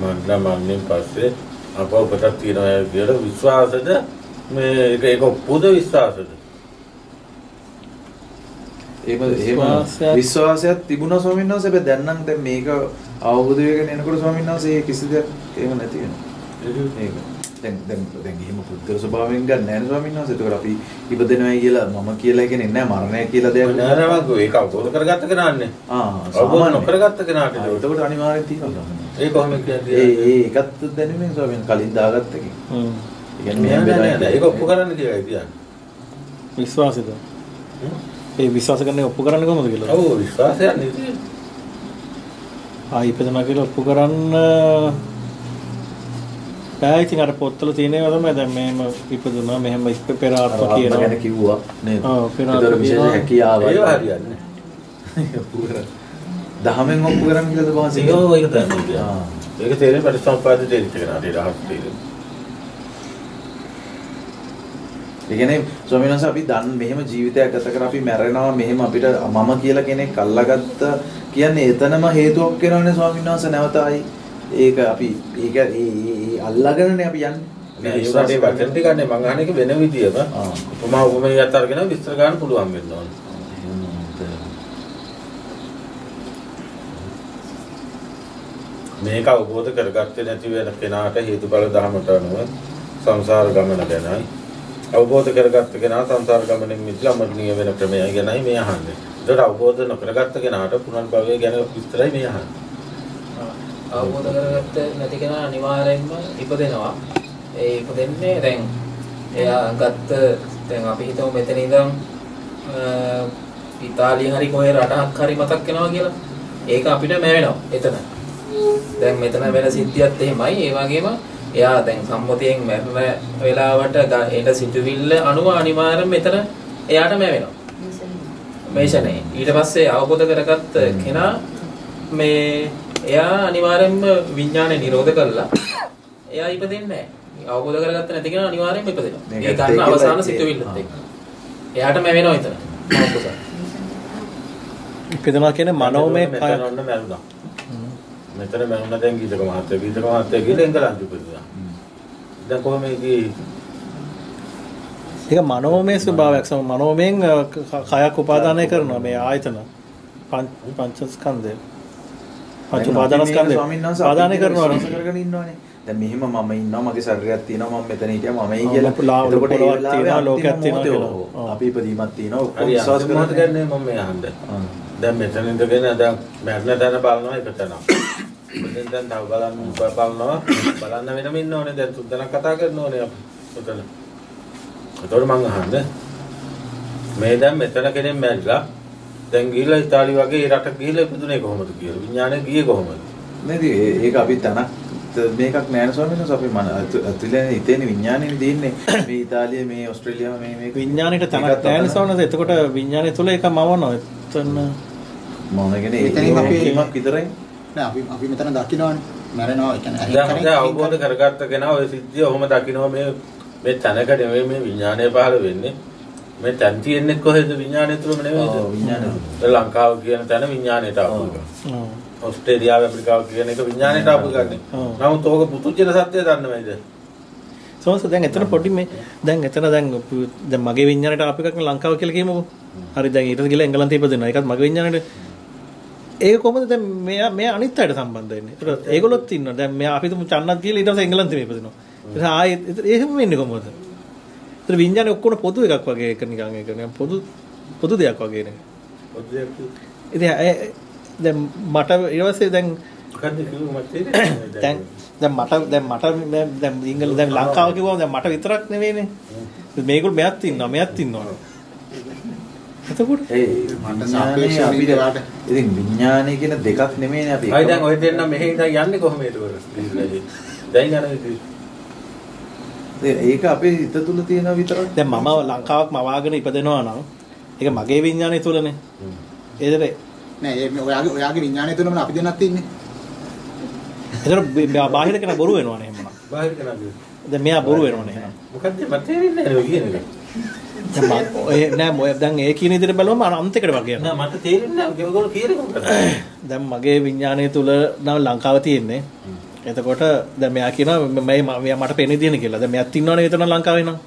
B: මන්දා මන්නේ පස්සේ අපව පොතක් තියනවා කියලා විශ්වාසද මේ ඒක ඒක පොද විශ්වාසද?
A: ඒක එහෙම
D: විශ්වාසයක්-
A: තිබුණා ස්වාමීන් වහන්සේ හැබැයි දැන් නම් දැන් මේක අවබෝධ වෙගෙන එනකොට ස්වාමීන් වහන්සේ කිසි දෙයක් එහෙම නැති වෙනවා. ඒක දැන් දැන් දැන් එහෙම පුද්ගල ස්වභාවයෙන් ගන්න නැහැ නේ ස්වාමීන් වහන්සේ. ඒකට අපි ඉපදෙනවයි කියලා මම කියලා කියන්නේ නැහැ මරණය කියලා දෙයක්
B: නෑ නෑ මම ඒක අවබෝධ කරගත්ත කෙනාන්නේ.
A: ආ
B: අවබෝධ
A: සාමාන්‍ය.
B: නොකරගත්ත කෙනාට
A: ආ,
B: ඒක.
A: එතකොට අනිවාර්යෙන් තියෙනවා.
B: ඒ කොහොමද
A: ඒ
B: කියන්නේ?
A: ඒ එකත් දැනෙන්නේ ස්වාමීන් වහන්සේ කලින් දාගත්ත එකෙන්.
D: හ්ම්.
A: ඒ කියන්නේ මෙහෙම
B: නෑ ඒක ඔප්පු කරන්න කියලා කියන්නේ.
D: විශ්වාසද? ඒ විශ්වාස කරන්නේ ඔප්පු කරන්නේ කොහොමද කියලා?
B: ඔව් විශ්වාසයක් නෙති.
D: ආ ඉපදෙනවා කියලා ඔප්පු කරන්න බෑ ඉතින් අර පොත්වල තියෙන ඒවා තමයි දැන් මෙහෙම ඉපදුනා මෙහෙම පෙර ආත්ම කියනවා.
A: ගැන කිව්වා නේද?
D: ආ, පෙර ආත්ම
A: විශේෂ. හැකියාවයි.
B: ඒව හරියන්නේ.
A: දහමෙන් ඔප්පු කරන් කියලාද වහන්සේ?
B: ඒක ඒක තමයි.
A: ආ.
B: ඒක තේරෙන්නේ පරිසම්පාද දෙන්න කෙනාට ඒ රහස් තේරෙන්නේ.
A: ඒ කියන්නේ ස්වාමීන් වහන්සේ අපි දන් මෙහෙම ජීවිතයක් ගත කර අපි මැරෙනවා මෙහෙම අපිට මම කියලා කෙනෙක් අල්ලාගත්ත කියන්නේ එතනම හේතුවක් වෙනවනේ ස්වාමීන් වහන්සේ නැවත ආයි ඒක අපි ඒක අල්ලාගෙනනේ අපි යන්නේ.
B: නෑ ඒ වගේ වචන ටික ගන්න මං අහන එක වෙන විදියම. උපමා උපමේයත් අරගෙන විස්තර ගන්න පුළුවන් වෙන්න ඕන. මේක අවබෝධ කරගත්තේ නැති වෙන කෙනාට හේතුඵල ධර්මයට අනුව සංසාර ගමන ගැනයි අවබෝධ කරගත්ත කෙනා සංසාර ගමනෙන් මිදලා වෙන ක්‍රමය ගැනයි මේ අහන්නේ. ඒකට අවබෝධ නොකරගත්ත කෙනාට පුනර්භවය ගැන විස්තරයි මේ අහන්නේ.
F: අවබෝධ කරගත්ත නැති කෙනා අනිවාර්යෙන්ම ඉපදෙනවා. ඒ ඉපදෙන්නේ දැන් එයා ගත්ත දැන් අපි හිතමු මෙතන ඉඳන් ඉතාලිය හරි කොහේ රටක් හරි මතක් වෙනවා කියලා. ඒක අපිට මැවෙනවා එතන. දැන් මෙතන වෙන සිද්ධියත් එහෙමයි. ඒ වගේම එයා දැන් සම්මුතියෙන් මැරෙන වෙලාවට එන සිතුවිල්ල අනුව අනිවාර්යෙන් මෙතන එයාට මැවෙනවා. මේෂනේ ඊට පස්සේ අවබෝධ කරගත්ත කෙනා මේ එයා අනිවාර්යෙන්ම විඥානය නිරෝධ කළා එයා ඉපදෙන්නේ නැහැ. අවබෝධ කරගත්ත නැති කෙනා අනිවාර්යෙන්ම ඉපදෙනවා. ඒ ගන්න අවසාන
A: කියලා
F: සිතුවිල්ලත්. එක්ක. එයාට මැවෙනවා එතන.
D: ඉපදෙනවා කියන්නේ මනෝමය
B: ඔන්න මැරුණා. මෙතන මැරුණා දැන් ගීතක මහත්තයා ගීතක මහත්තයා ගිහලා එංගලන්තෙ ඉපදුනා. දැන් කොහොම මේකේ
D: ඒක මනෝමය ස්වභාවයක්. සම මනෝමයෙන් කයක් උපාදානය කරනවා මේ ආයතන. පංච පංචස්කන්ධය පංච උපාදානස්කන්ධය උපාදානය කරනවා
A: රස කරගෙන ඉන්නවනේ. දැන් මෙහෙම මම ඉන්නවා මගේ ශරීරයක් තියෙනවා මම මෙතන හිටියා මමයි කියලා. එතකොට
D: පොළොවක් තියෙනවා, ලෝකයක් තියෙනවා.
A: අපි ඉපදීමක් තියෙනවා ඔක්කොම විශ්වාස කරගෙන
B: ගන්නේ මම මේ අහන්නේ. දැන් මෙතන ඉඳගෙන දැන් මැරෙන තැන බලනවා එක තැන. දැන් දැන් තව බලන්න බලනවා බලන්න වෙනම ඉන්න ඕනේ දැන් තුන්දෙනා කතා කරන්න ඕනේ අපි උතන. ඒතකොට මං අහන්නේ මේ දැන් මෙතන කෙනෙක් මැරිලා දැන් ගිහිල්ලා ඉතාලි වගේ රටක ගිහිල්ලා ඉපදුනේ කොහොමද කියලා. විඥානය ගියේ කොහොමද?
A: නේද? ඒක අපි තනක් මේකක් නෑන ස්වාමීන් වහන්සේ අපි මන අතුලේ හිතේන විඥානේ දින්නේ මේ ඉතාලිය මේ ඕස්ට්‍රේලියාව මේ මේක
D: විඥාණයට තනක්
A: මේකත්
D: නැහැ
A: අතන.
D: නේද එතකොට විඥාණය තුල එක මවනවා එතන.
A: මොන කියන්නේ
C: එතනින් අපි-
A: ඒකීමක් විතරයි.
C: නෑ අපි අපි මෙතන දකින්නවනේ මැරෙනවා ඒ කියන්නේ
B: දැන් අවබෝධ කරගත්ත කෙනා ඔය සිද්ධිය ඔහොම දකිනවා. මේ මේ තැනක නෙවෙයි මේ විඥානය පහළ වෙන්නේ මේ තැන් තියෙන්නේ කොහෙද විඥානය
A: ඔව්,
B: නෙවෙයිද
A: විඥානය
B: ලංකාව කියන තැන විඥානයට ආපු එක
D: ඔව්.
B: ඕස්ට්‍රේලියාව ඇමරිකාව කියන එක විඥානයට ආපු එකක් නේ
D: ඔව්.
B: නමුත් ඕක පුතුජන සත්‍යය දන්නවයිද
D: සෝන්ස දැන් එතන පොඩි මේ දැන් එතන දැන් දැන් මගේ විඥාණයට ආපු එකක් ලංකාව කියලා කියමුකෝ. හරි දැන් ඊට ගිහලා එංගලන්තේ ඉපදෙනවා. ඒකත් මගේ විඥාණයට ඒක කොහොමද දැන් මෙයා මෙයා අනිත් අයට සම්බන්ධ වෙන්නේ. ඒකට ඒගොල්ලොත් ඉන්නවා. දැන් මෙයා අපි තුමු චන්නත් කියලා ඊට පස්සේ එංගලන්තේ ඉපදෙනවා. ඊට ආයෙත් එහෙම වෙන්නේ කොහොමද? ඒතර විඥානේ ඔක්කොම පොදු එකක් වගේ එක නිකන් ඒක නිකන් පොදු පොදු දෙයක් වගේ නේ.
B: ඔද්දයක්
D: ඉතින් ඇ- දැන් මට ඊට පස්සේ [COUGHS] දැන් දැන් දැන් මට දැන් මට දැන් ඉංගල දැන් ලංකාව කිව්වම දැන් මට විතරක් නෙවෙයිනේ. මේගොල්ලෝ මෙයත් ඉන්නවා මෙයත් ඉන්නවා. එතකොට
A: ඒ
C: මට සාපේක්ෂව
A: අපිට
C: විදිහට
A: ඉතින් විඥානය කියන දෙකක් නෙමෙයිනේ අපි
B: අයි දැන් ඔය දෙන්න මෙහෙ ඉඳන් යන්නේ කොහොමද ඒකවල [LAUGHS] දැන් යන විදිහ
A: ඒක අපේ හිත තුල තියෙන විතරක්
D: දැන් මම ලංකාවක් මවාගෙන ඉපදෙනවා නම් ඒක මගේ විඥානය තුලනේ. ඒතර
C: නෑ ඒ ඔයාගේ ඔයාගේ විඥානය තුනම අපි දෙන්නත් ඉන්නේ
D: ඒතර බාහිර කෙනා බොරු වෙනවනේ එහෙමනම්.
B: බාහිර කෙනාගේ
D: දැන් මෙයා බොරු වෙනවනේ එහෙනම්.
B: මොකද්ද මට තේරෙන්නේ නැහැ ඔය කියන එක
D: දැන් මම ඔය නෑ මොය දැන් ඒ කියන විදිහට බලුවම අන්තිකට වගේ යනවා.
B: නෑ මට තේරෙන්නේ නැහැ ඔයගොල්ලෝ කියන්නේ මොකද
D: දැන් මගේ විඥානය තුල නම් ලංකාව තියෙන්නේ. එතකොට දැන් මෙයා කියනවා මම මෙයා මට පෙනේ දින කියලා. දැන් මෙයාත් ඉන්නවනේ එතන ලංකාවේ නම්.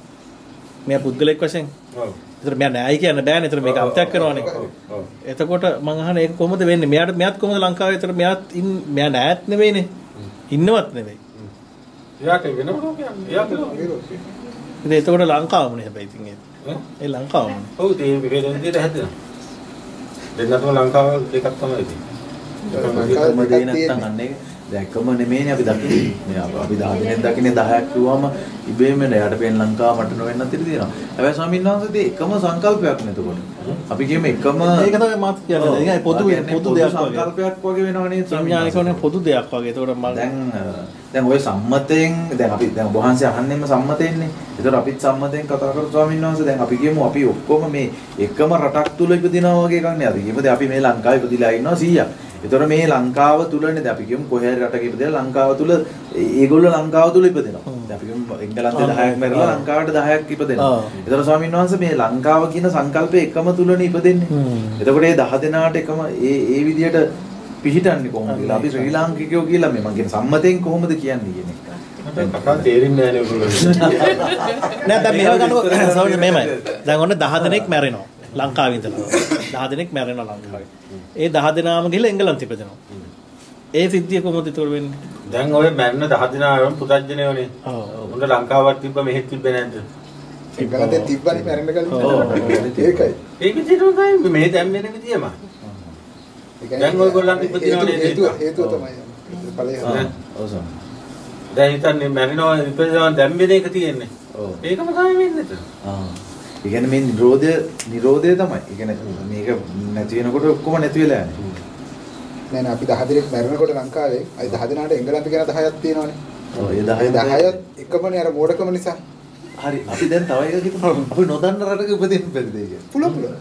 D: මෙයා පුද්ගලෙක් වශයෙන්.
B: ඔව්
D: ඒතර මෙයා නෑයි කියන්න බෑනේ. ඒතර මේක අත්‍යක් කරනවානේ.
B: ඔව්
D: එතකොට මං අහන්නේ ඒක කොහොමද වෙන්නේ? මෙයාට මෙයාත් කොහොමද ලංකාවේ ඒතර මෙයාත් ඉන්න මෙයා නෑත් නෙවෙයිනේ. ඉන්නවත් නෙවෙයි. එතකොට ලංකාවමනේ හැබැයි ඉතින් ඒ.
B: හැදෙනවා දෙන්නතම ලංකාව දෙකක් තමයි ඉතින්
A: එකම දේ නැත්තම් අන්න ඒක දැක්කම නෙමෙයිනේ අපි දකින්නේ. මේ අප- අපි 10 දිනෙන් දකින්නේ 10ක් කිව්වම ඉබේම නෑ. යට පෙන් ලංකාව මට නොවෙන්නත් ඉඩ තියෙනවා. හැබැයි ස්වාමීන් වහන්සේ එකම සංකල්පයක් නේ එතකොට. අපි කියමු එකම
D: ඒක තමයි මාත් කියන්නේ. ඒක පොදු පොදු දෙයක් වගේ.
A: සංකල්පයක් වගේ වෙනව නේද ස්වාමීන්
D: සංඥානික
A: වහන්සේ?
D: වනේ පොදු දෙයක් වගේ. එතකොට මම
A: දැන් දැන් ওই සම්මතයෙන් දැන් අපි දැන් ඔබ වහන්සේ අහන්නෙම සම්මතයෙන්නේ. ඒතර අපිත් සම්මතයෙන් කතා කරලා ස්වාමීන් වහන්සේ දැන් අපි කියමු අපි ඔක්කොම මේ එකම රටක් තුල ඉපදිනවා වගේ එකක් නේ. අපි කියමු දැන් අපි මේ ලංකාවේ ඉපදිලා ඉන්නවා 100ක්. ඒතර මේ ලංකාව තුලනේ දැන් අපි කියමු කොහේ හරි රටක ඉපදිලා ලංකාව තුල ඒගොල්ලෝ ලංකාව තුල ඉපදිනවා. දැන් අපි කියමු එංගලන්තේ 10ක් මැරලා ලංකාවට 10ක් ඉපදෙනවා. ඒතර ස්වාමීන් වහන්සේ මේ ලංකාව කියන සංකල්පය එකම තුලනේ ඉපදෙන්නේ. එතකොට මේ 10 දෙනාට එකම ඒ ඒ විදිහට පිහිටන්නේ කොහොමද කියලා අපි ශ්‍රී ලාංකිකයෝ කියලා මේ මම කියන සම්මතයෙන් කොහොමද කියන්නේ කියන එක.
B: තේරෙන්නේ නැහැ නේ ඔයගොල්ලෝ
D: නෑ දැන් මෙහෙම ගන්නකො [LAUGHS] [LAUGHS] මෙහෙමයි. දැන් ඔන්න 10 දෙනෙක් මැරෙනවා. ලංකාවේ ඉඳලා. 10 දෙනෙක් මැරෙනවා ලංකාවේ. ඒ 10 දෙනාම ගිහලා එංගලන්ත ඉපදෙනවා. ඒ සිද්ධිය කොහොමද ඒතකොට වෙන්නේ?
B: දැන් ඔය මැරෙන 10 දිනාම පුතඥයෝනේ
D: ඔව්.
B: උන්ට ලංකාවක් තිබ්බ මෙහෙත් තිබ්බේ නැද්ද
C: එංගලන්තේ තිබ්බනේ මැරෙන්න කලින්
A: ඔව්.
C: ඒකයි
B: ඒක තමයි මේ දැන් වෙන විදියම දැන් ඔයගොල්ලන්ට ඉපදිනව නේද?
C: හේතුව හේතුව තමයි ඵලය
A: ඔව් සම්.
B: දැන් හිතන්නේ මැරෙනවා ඉපදෙනවා දැන් වෙන එක තියෙන්නේ
A: ඔව්.
B: ඒකම තමයි වෙන්නේ
A: ආ. ඒ කියන්නේ මේ නිරෝධය නිරෝධය තමයි. ඒ කියන්නේ මේක නැති වෙනකොට ඔක්කොම නැති වෙලා යන්නේ.
C: නෑ නෑ අපි 10 දිනක් මැරෙනකොට ලංකාවේ අයි 10 දිනාට එංගලන්ත කියන 10ක් තියෙනවනේ
A: ඔව් ඒ
C: ඒ
A: 10
C: 10ත් එකමනේ අර මෝඩකම නිසා
A: හරි අපි දැන් තව එකක් හිතමු. අපි නොදන්න රටක උපදින්න බැරිද ඒක?
C: පුළුවන් පුළුවන්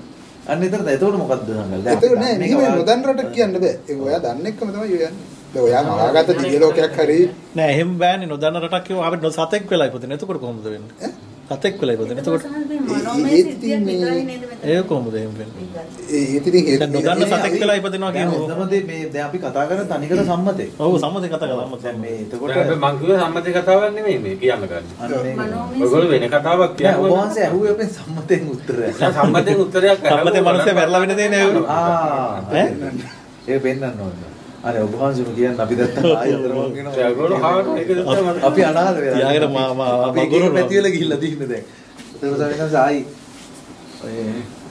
A: අන්න එතනද එතකොට මොකද්ද සංගල්? දැන්
C: නෑ
A: මේක
C: නොදන්න රටක් කියන්න බෑ ඒක ඔයා දන්න එකම තමයි ඔය යන්නේ දැන් ඔයා මවාගත්ත දිව්‍ය ලෝකයක් හරි
D: නෑ එහෙම බෑනේ නොදන්න රටක් කිව්ව අපිට සතෙක් වෙලා ඉපදින. එතකොට කොහොමද වෙන්නේ? සතෙක් වෙලා ඉපදින. එතකොට? ඒක කොහොමද එහෙම වෙන්නේ?
C: ඒ ඉතින් ඒ
D: දැන් නොදන්න සතෙක් වෙලා ඉපදිනවා
A: දැන්
D: කියනවා.
A: හොඳම දේ මේ දැන් අපි කතා කරන තනිකර සම්මතේ.
D: ඔව් සම්මතේ කතා කරලා
A: දැන් මේ එතකොට
B: දැන් අපි මං කිව්වේ සම්මත කතාවක් නෙමෙයි මේ කියන්න ගන්නේ
A: ඒක.
B: ඔයගොල්ලෝ වෙන කතාවක්
A: නෑ ඔබ
B: කියනවා
A: වහන්සේ ඇහුවේ අපේ සම්මතෙන් උත්තරය.
B: සම්මතෙන් උත්තරයක්
D: සම්මතේ මනුස්සය මැරලා වෙන දේ නේ.
A: ආ
D: ඈ?
A: ඒක පෙන්වන්න ඕනේ. අනේ ඔබ වහන්සේම කියන්න අපි දැත්තම ආයෙ අතරම
B: ඒගොල්ලෝ හාවට ඒක දෙන්න
A: අපි අනාථ වෙලා.
D: තියාගෙන මා- මා-
A: අපි
D: මගුරු
A: ගුරු
D: නෝ.
A: පැති වල ගිහිල්ලා තින්නේ දැන්. ඒක තමයි ආයි. ඔය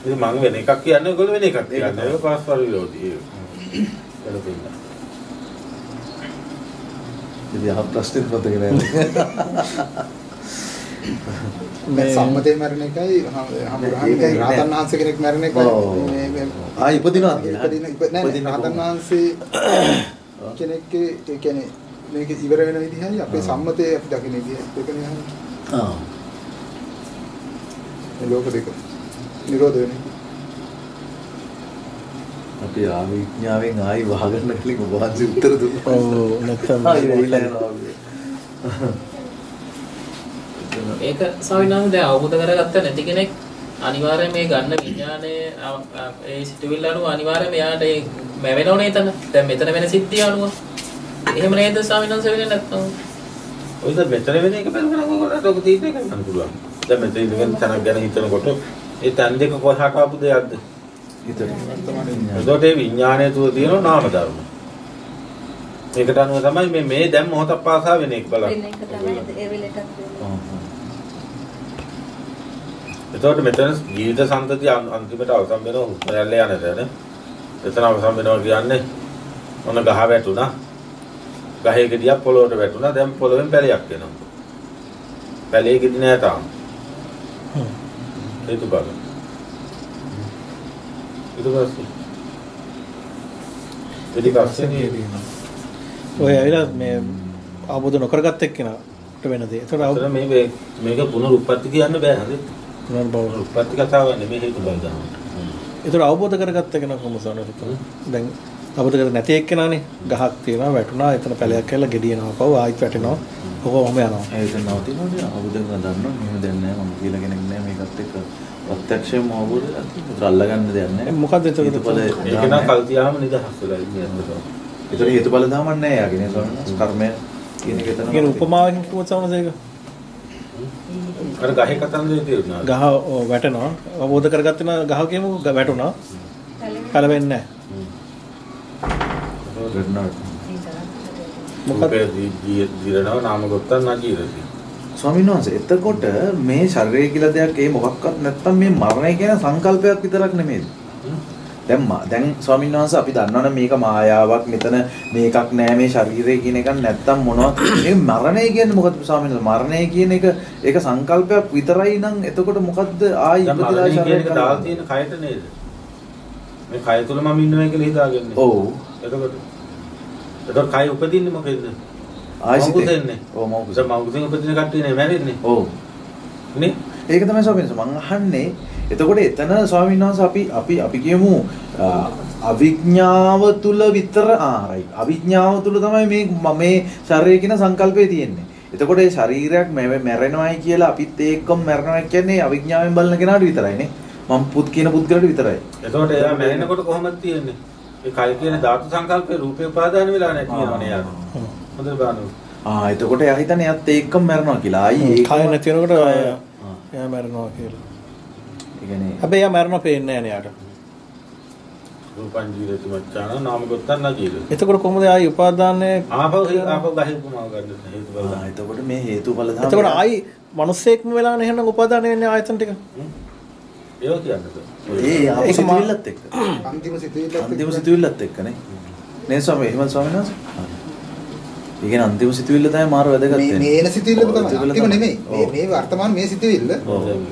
B: ඉතින් මං වෙන එකක් කියන්නේ ඔයගොල්ලෝ වෙන එකක් කියන්නේ. ඒක පාස්වල් විරෝධී ඒක. ඒක
A: ඉතින් අහ ප්‍රශ්නෙත් මතක නෑ.
C: මේ සම්මතේ මරණ එකයි හම්බුරහන්නේ රාතන් වහන්සේ කෙනෙක් මරණ එකයි. මේ
A: ආ ඉපදිනවද කියලා?
C: ඉපදින ඉප- නෑ
A: ඉපදින්න
C: නෑ රාතන්
A: කොහොමද?
C: වහන්සේ [COUGHS] කෙනෙක්ගේ ඒ කියන්නේ මේක ඉවර වෙන විදිහයි අපේ සම්මතේ අපි දකින්න විදිහ ඒකනේ.
A: ආ.
C: මේ ලෝක දෙක නිරෝධ වෙන එක.
A: අපි ආවිඥාවෙන් ආයි වහගන්න කලින් ඔබ වහන්සේ උත්තර දුන්නා.
D: ඔව් නැත්තම්
A: යනවා.
F: ඒක ස්වාමීන් දැන් අවබෝධ කරගත්ත නැති කෙනෙක් අනිවාර්යයෙන් මේ ගන්න විඥානය ඒ සිතුවිල්ල අනුව අනිවාර්යයෙන් එයාට ඒ මැවෙනව නේද? දැන් මෙතන වෙන සිද්ධිය අනුව. එහෙම නේද ස්වාමීන් වහන්සේ වෙන්නේ නැත්නම්?
B: ඔයද මෙතන වෙන එක බලන ඔයගොල්ලන්ට ඔක තීරණය කරන්න පුළුවන්. දැන් මෙතන ඉඳගෙන තනක් ගැන හිතනකොට ඒ තන් දෙක කොහාට ආපු දෙයක්ද? එතකොට ඒ විඥානය තුල තියෙන නාම ධර්ම. ඒකට අනුව තමයි මේ මේ දැන් මොහොතක් පාසා වෙන එක
E: වෙන
B: බලන්න.
E: එක තමයි ඒ වෙලටත් වෙන්නේ.
B: එතකොට මෙතන ජීවිත සම්පතිය අන්- අන්තිමට අවසන් වෙනවා හුස්ම රැල්ල යන තැන. එතන අවසන් වෙනවා කියන්නේ මොන ගහ වැටුණා. ගහේ ගෙඩියක් පොළොවට වැටුණා. දැන් පොළොවෙන් පැලයක් එනවා. පැලේ ගෙඩි නෑ තාම. හේතු බල. ඊට පස්සේ ඊට පස්සේ
D: ඔය ඇවිල්ලා මේ අවබෝධ නොකරගත්ත එක්කෙනාට වෙන දේ. ඒතර
B: අතන
D: අවබෝධ
B: මේ මේ- මේක පුනරුත්පත්ති කියන්න බෑ හරි.
D: බව.
B: පුනරුත්පත්ති කතාවක් නෙමෙයි හේතු බල දාන්න.
D: ඒතර අවබෝධ කරගත්ත කෙනා කොහොමද සනරත? දැන් අවබෝධ කර නැති එක්කෙනානේ ගහක් තියෙනවා වැටුණා එතන පැලයක් කියලා ගෙඩියනවා පව ආයිත් වැටෙනවා. ඔකම යනවා.
A: ඒක නවතිනවද? අවබෝධ කරගන්න දන්නවා. මෙහෙම දැන් නෑ මම කියලා කෙනෙක් නෑ මේකත් එක්ක ප්‍රත්‍යක්ෂයෙන්ම අවබෝධ කරගන්න. අල්ලගන්න දෙයක් නෑ.
D: මොකද්ද?
A: හේතුඵල
B: ඒක නම් කල් තියාම නිදහස් වෙලා ඉන්නේ.
A: ඒතර හේතුඵල දාමක් නෑ යාගේ නේ වහන්සේ. කර්මය කියන එක එතන.
D: කියන උපමාවකින් කිව්වොත් සමහරවිට ඒක
B: අර ගහේ කතන්දරේ තේරුණා.
D: ගහ වැටෙනවා. අවබෝධ කරගත්තේ නම් ගහ කියමු වැටුණා. කලවෙන්නේ. නැහැ. මොකද
B: මොකද ජීරණව නාම ගොත්තන් නජීරති.
A: ස්වාමීන් වහන්සේ එතකොට මේ ශරීරය කියලා දෙයක් ඒ මොකක්වත් නැත්තම් මේ මරණය කියන සංකල්පයක් විතරක් නෙමෙයි. දැන් දැන් ස්වාමීන් වහන්සේ අපි දන්නවනේ මේක මායාවක් මෙතන මේකක් නෑ මේ ශරීරය කියන එකක් නැත්තම් මොනවද මේ මරණය කියන්නේ මොකද්ද ස්වාමීන් වහන්සේ මරණය කියන එක ඒක සංකල්පයක් විතරයි නම් එතකොට මොකද්ද ආයි ඉපදිලා
B: එක
A: ශරීරය
B: දාලා තියෙන කයට නේද? මේ කය තුල මම ඉන්නවා කියලා හිතාගන්නේ.
A: ඔව්
B: එතකොට එතකොට කය උපදින්නේ මොකෙන්ද?
A: ආයි සිතේ.
B: මවුකුසෙන්නේ.
A: ඔව්
B: මවුකුසෙන් උපදින කට්ටිය නේ මැරෙන්නේ.
A: ඔව්
B: නේ?
A: ඒක තමයි ස්වාමීන් වහන්සේ මං අහන්නේ එතකොට එතන ස්වාමීන් වහන්සේ අපි අපි අපි කියමු අවිඥාව තුල විතර ආ right අවිඥාව තුල තමයි මේ ම- මේ ශරීරය කියන සංකල්පය තියෙන්නේ. එතකොට ඒ ශරීරයක් මැ- මැරෙනවයි කියලා අපිත් ඒකම මැරෙනවා කියන්නේ අවිඥාවෙන් බලන කෙනාට විතරයි නේ. මම පුත් කියන පුද්ගලට විතරයි.
B: එතකොට එයා මැරෙනකොට කොහොමද තියෙන්නේ? ඒ කය කියන ධාතු සංකල්පේ රූපේ උපාදාන වෙලා නැති වෙනවනේ යාර. හොඳට බලන්න.
A: ආ එතකොට එයා හිතන්නේ එයාත් ඒකම මැරෙනවා කියලා. ආයි ඒක
D: කය නැති වෙනකොට. එයා මැරෙනවා කියලා. හැබැයි එයා මැරෙනවා පේන්නේ නැහැ යාට.
B: රූපං ජීරති මච්චාන නාම ගොත්තන් නජීරති.
D: එතකොට කොහොමද ආයි උපාදානයේ
B: ආපහු ආපහු ගහේ උපමාව ගන්න හේතු
A: ආ. එතකොට මේ හේතුඵල ධර්ම
D: එතකොට ආයි මිනිස්සෙක්ම වෙලා නැහැ නම් උපාදානය වෙන්නේ ආයතන ටික.
B: ඒක කියන්නද?
A: ඒ ආපු
D: ඒක මා-
A: සිතුවිල්ලත් එක්ක.
C: අන්තිම සිතුවිල්ලත්
A: අන්තිම සිතුවිල්ලත් එක්කනේ. නේ ස්වාමී එහෙමද ස්වාමීන් වහන්සේ? ඒ කියන්නේ අන්තිම සිතුවිල්ල තමයි මාර වැදගත්
C: මේ
A: වෙන්නේ.
C: මේ එන සිතුවිල්ල තමයි අන්තිම. නෙමෙයි මේ. මේ වර්තමාන මේ සිතුවිල්ල.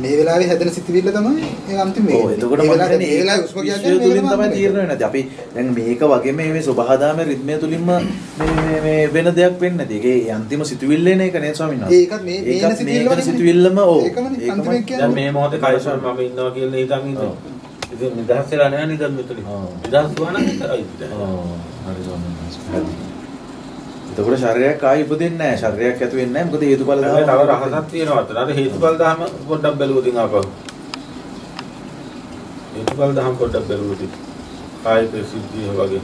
C: මේ වෙලාවේ හැදෙන සිතුවිල්ල තමයි ඒ අන්තිම
A: ඔව් එතකොට
C: මේ
A: මම කියන්නේ
C: මේ
A: ඒක
C: වෙලාවේ උස්ම කියන්නේ
A: තුලින්
C: මේ
A: තමයි තීරණය වෙන්නේ. අපි දැන් මේක වගේම මේ සබහාදාම රිද්මය තුලින්ම මේ මේ මේ වෙන දෙයක් වෙන්නේ නැති. ඒකේ ඒ අන්තිම සිතුවිල්ල එන එක නේ ස්වාමීන් වහන්සේ.
C: ඒකත් මේ මේ එන
A: ඒකත්
C: සිතුවිල්ල
A: මේකන
C: වගේනේ.
A: සිතුවිල්ලම ඔව්.
C: කියන්නේ.
B: දැන් මේ මොහොතේ කයසල් මම ඉන්නවා කියලා හිතන්.
A: ඔව්.
B: ඉතින් නිදහස් වෙලා නැහැ නේද මෙතන? නිදහස් වුණා නම්.
A: හරි ස්වාමීන් වහන්සේ. එතකොට ශරීරයක් ආයි ඉපදෙන්නේ නැහැ. ශරීරයක් ඇති වෙන්නේ නැහැ. මොකද හේතුඵල
B: හැබැයි තව
A: ධර්ම-
B: රහසක් තියෙනවා අතන. හේතුඵල දහම පොඩ්ඩක් බැලුවොතින් ආපහු. හේතුඵල දහම පොඩ්ඩක් බැලුවොතින්. කායික සිද්ධිය වගේ.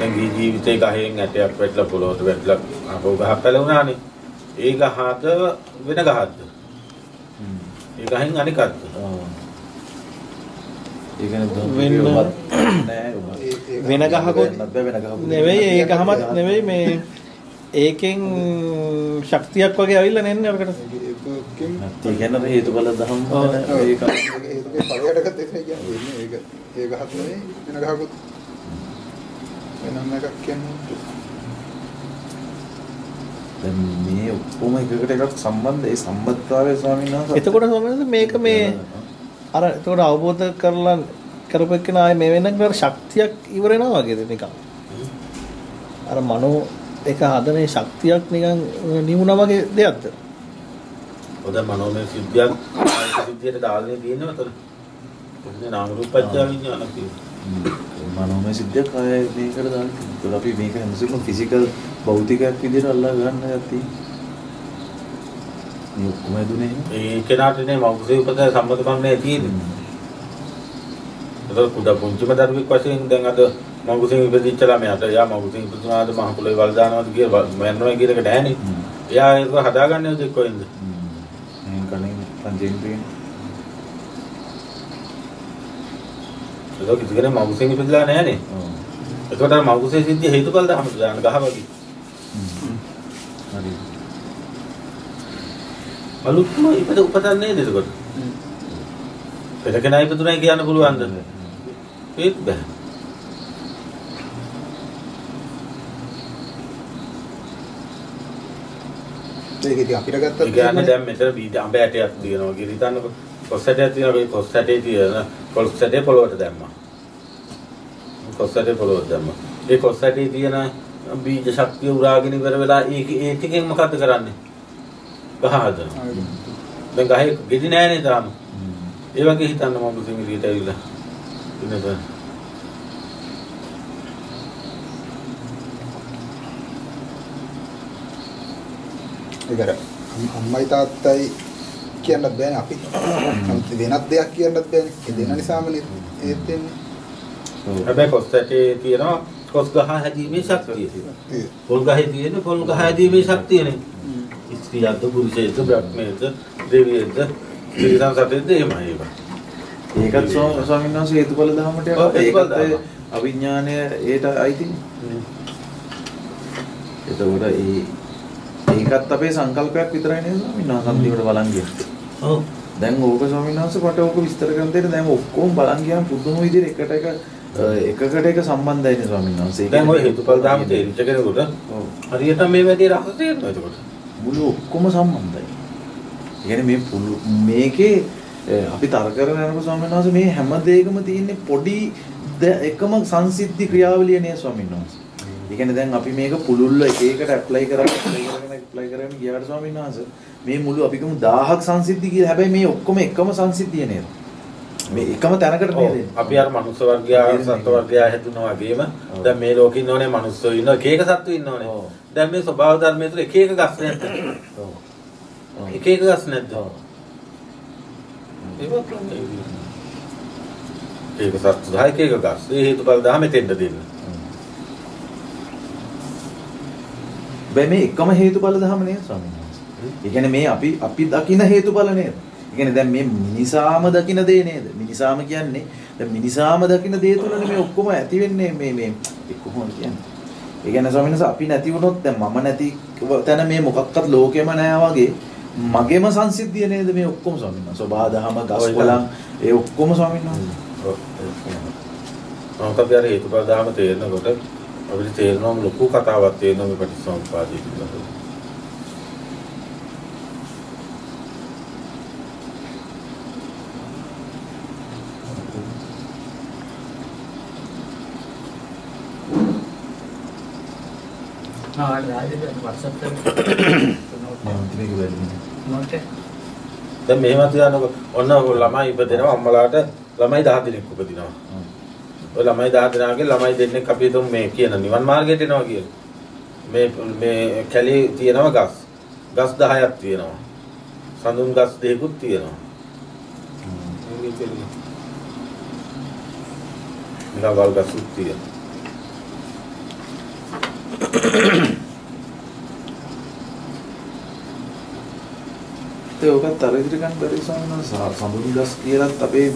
B: දැන් මේ ජීවිතේ ගහෙන් ඇටයක් වැටලා පොළොවට වැටලා ආපහු ගහක් පැලුණානේ. ඒ ගහද වෙන ගහක්ද? ඒ ගහෙන් අනිකක්ද?
A: ඒ කියන්නේ
D: වෙන- ගහකොත් නෙවෙයි ඒ ගහමත් නෙවෙයි මේ ඒකෙන් ශක්තියක් වගේ ඇවිල්ලා නෙන්නේ.
C: ඒකකින්
A: ඒ කියන්නේ හේතුඵල
D: ඔව්.
A: ඒක.
C: ඒක පළයටකත් ඒක කියන්නේ. ඒක ඒ ගහක් නෙවෙයි වෙන ගහකුත්. වෙනම එකක් කියන්නේ
A: දැන් මේ ඔක්කොම එකකට එකක් සම්බන්ධ ඒ සම්බන්ධතාවය ස්වාමීන් වහන්සේ
D: එතකොට ස්වාමීන් වහන්සේ මේක මේ අර එතකොට අවබෝධ කරලා කරපු එක්කන ආයේ මේ වෙනකන් අර ශක්තියක් ඉවර වෙනවා වගේද නිකන් අර මනෝ එක හදන ශක්තියක් නිකන් නිමුණා වගේ දෙයක්ද
B: ඔද මනෝමය සිද්ධියක් සිද්ධියට දාලනේ තියෙනවා තන. එන්නේ නාම රූප පත්‍ය විඥාන කියන්නේ.
A: මනෝමය සිද්ධියක් ආය මේකට දාන්න. ඒතකොට අපි මේක හැමසෙම ෆිසිකල් භෞතිකයක් විදිහට අල්ලා ගන්න යති. මේ ඔක්කොම දුනේ.
B: ඒ කෙනාටනේ මෞඛ්‍ය උපත සම්මත කරන්නේ තියෙන්නේ. ඒක කුඩා පුංචිම දරුවෙක් වශයෙන් දැන් අද මඟුසින් ඉපදිච්ච ළමයාට යා මඟුසින් ඉපදුනාද මහ පොළොවේ වල් දානවාද කිය මරනවා කියන එකට ඇහනේ. එයා ඒක හදාගන්නේ උදේ කොහෙන්ද?
A: මේ කණින් පංචේන්ද්‍රියෙන්
B: ඒක කිසි කෙනෙක් මඟුසින් ඉපදලා නැහනේ.
A: ඔව්.
B: ඒකට මඟුසේ සිද්ධිය හේතුඵල දහමද දාන ගහවගේ.
A: හරි.
B: අලුත්ම ඉපද උපතන්නේ නේද ඒකට? පෙර කෙනා ඉපදුනායි කියන්න පුළුවන්ද? ඒත් බෑ.
C: ඒක ඉතින් අපිට ගත්තත්
B: ඒ කියන්නේ දැන් මෙතන අඹ ඇටයක් තියෙනවා කියලා හිතන්නකො. කොස් ඇටයක් තියෙනවා ඒ කොස් ඇටේ තියෙන කොස් ඇටේ පොළොවට දැම්මා. කොස් ඇටේ පොළොවට දැම්මා. ඒ කොස් ඇටේ තියෙන බීජ ශක්තිය උරාගෙන ඉවර වෙලා ඒක ඒ ටිකෙන් මොකද්ද කරන්නේ? ගහ හදනවා. දැන් ගහේ ගෙඩි නෑනේ තාම. ඒ වගේ හිතන්න මම සිංහලියට ඇවිල්ලා. ඉන්නද?
C: ඒක අර අම්මයි තාත්තයි කියන්නත් බෑනේ අපි වෙනත් දෙයක් කියන්නත් බෑනේ ඒ දෙන නිසාමනේ ඒත් වෙන්නේ
B: හැබැයි කොස් ඇටේ තියෙනවා කොස් ගහ හැදීමේ ශක්තිය. පොල් ගහේ තියෙන පොල් ගහ හැදීමේ ශක්තියනේ. ස්ත්‍රියක්ද පුරුෂයෙක්ද බ්‍රහ්මයෙක්ද දෙවියෙක්ද ත්‍රිසං සතෙක්ද එහෙමයි ඒක.
A: ඒකත් ස්වා- ස්වාමීන් වහන්සේ හේතුඵල ධර්මයට ඒකත්. අවිඥානය ඒට අයිතිනේ. එතකොට ඒ ඒකත් අපේ සංකල්පයක් විතරයි නේද ස්වාමීන් වහන්සේ අන්තිමට බලන් ගියේ.
B: ඔව්.
A: දැන් ඕක ස්වාමීන් වහන්සේ මට ඕක විස්තර කරන දෙයට දැන් ඔක්කොම බලන් ගියාම පුදුම විදිහට එකට එක එකකට එක සම්බන්ධයිනේ ස්වාමීන් වහන්සේ.
B: දැන් ඔය හේතුඵල ධර්ම තේරිච්ච කෙනෙකුට. හරියට මේ වැඩේ රහස තේරෙනවා එතකොට.
A: මුළු ඔක්කොම සම්බන්ධයි. කියන්නේ මේ මේකේ අපි තර්ක කරගෙන යනකොට ස්වාමීන් වහන්සේ මේ හැම දෙයකම තියෙන්නේ පොඩි එකම සංසිද්ධි ක්‍රියාවලිය නේ ස්වාමීන් වහන්සේ. ඒ කියන්නේ දැන් අපි මේක පුළුල්ල එක එකට ඇප්ලයි කරගෙන ඇප්ලයි කරගෙන ගියාට ස්වාමීන් වහන්සේ මේ මුළු අපි කියමු 1000ක් සංසිද්ධි කියලා හැබැයි මේ ඔක්කොම එකම සංසිද්ධිය නේද? මේ එකම තැනකට. නේද?
B: අපි අර මනුස්ස වර්ගයා සත්ත්ව වර්ගයා හැදුනා වගේම දැන් මේ ලෝකේ ඉන්නෝනේ මනුස්සයෝ ඉන්නවා එක එක සත්තු ඉන්නෝනේ. දැන් මේ ස්වභාව ධර්මයේ තුල එක එක ගස් නැද්ද?
A: ඔව්.
B: එක එක ගස් නැද්ද? ඒක සත්තු 10 එක එක ගස්. ඒ හේතුඵල ධර්මෙ තෙන්න දෙන්න.
A: බෑ මේ එකම හේතුඵල ධම නේද ස්වාමීන් වහන්සේ. ඒ කියන්නේ මේ අපි අපි දකින හේතුඵල නේද? ඒ කියන්නේ දැන් මේ මිනිසාම දකින දේ නේද? මිනිසාම කියන්නේ දැන් මිනිසාම දකින දේ තුලනේ මේ ඔක්කොම ඇති වෙන්නේ මේ මේ ඒ කොහොමද කියන්නේ? ඒ කියන්නේ ස්වාමීන් වහන්සේ අපි නැති වුණොත් දැන් මම නැති තැන මේ මොකක්වත් ලෝකෙම නැහැ වගේ මගේම සංසිද්ධිය නේද මේ ඔක්කොම ස්වාමීන් වහන්සේ. සබහා දහම ගස්
B: ඔය
A: කොළන් ඒ ඔක්කොම ස්වාමීන් වහන්සේ.
B: ඔව්. නමුත් අපි අර හේතුඵල ධර්ම තේරෙනකොට අපිට තේරෙනවා ලොකු කතාවක් තේරෙනවා මේ පටිච්චසමුප්පාදයේ පිළිබඳව.
F: ආ රාජේ WhatsApp කරේ
A: මම මේක බැලුවේ.
F: නොට
B: දැන් මෙහෙම තියනකො ඔන්න ළමයි ඉපදෙනවා අම්මලාට ළමයි 10 දෙනෙක් උපදිනවා. ඔය ළමයි 10 දෙනාගේ ළමයි දෙන්නෙක් අපි හිතමු මේ කියන නිවන් මාර්ගයට එනවා කියලා. මේ මේ කැලේ තියෙනවා ගස්. ගස් 10ක් තියෙනවා. සඳුන් ගස් දෙකකුත් තියෙනවා. නිකන් වල් ගස්ුත් තියෙනවා.
A: ඒ ඔකත් අර ඉදිරි ගන්න බැරි ස්වාමීන් සම්බුදු දස් කියලාත් අපේ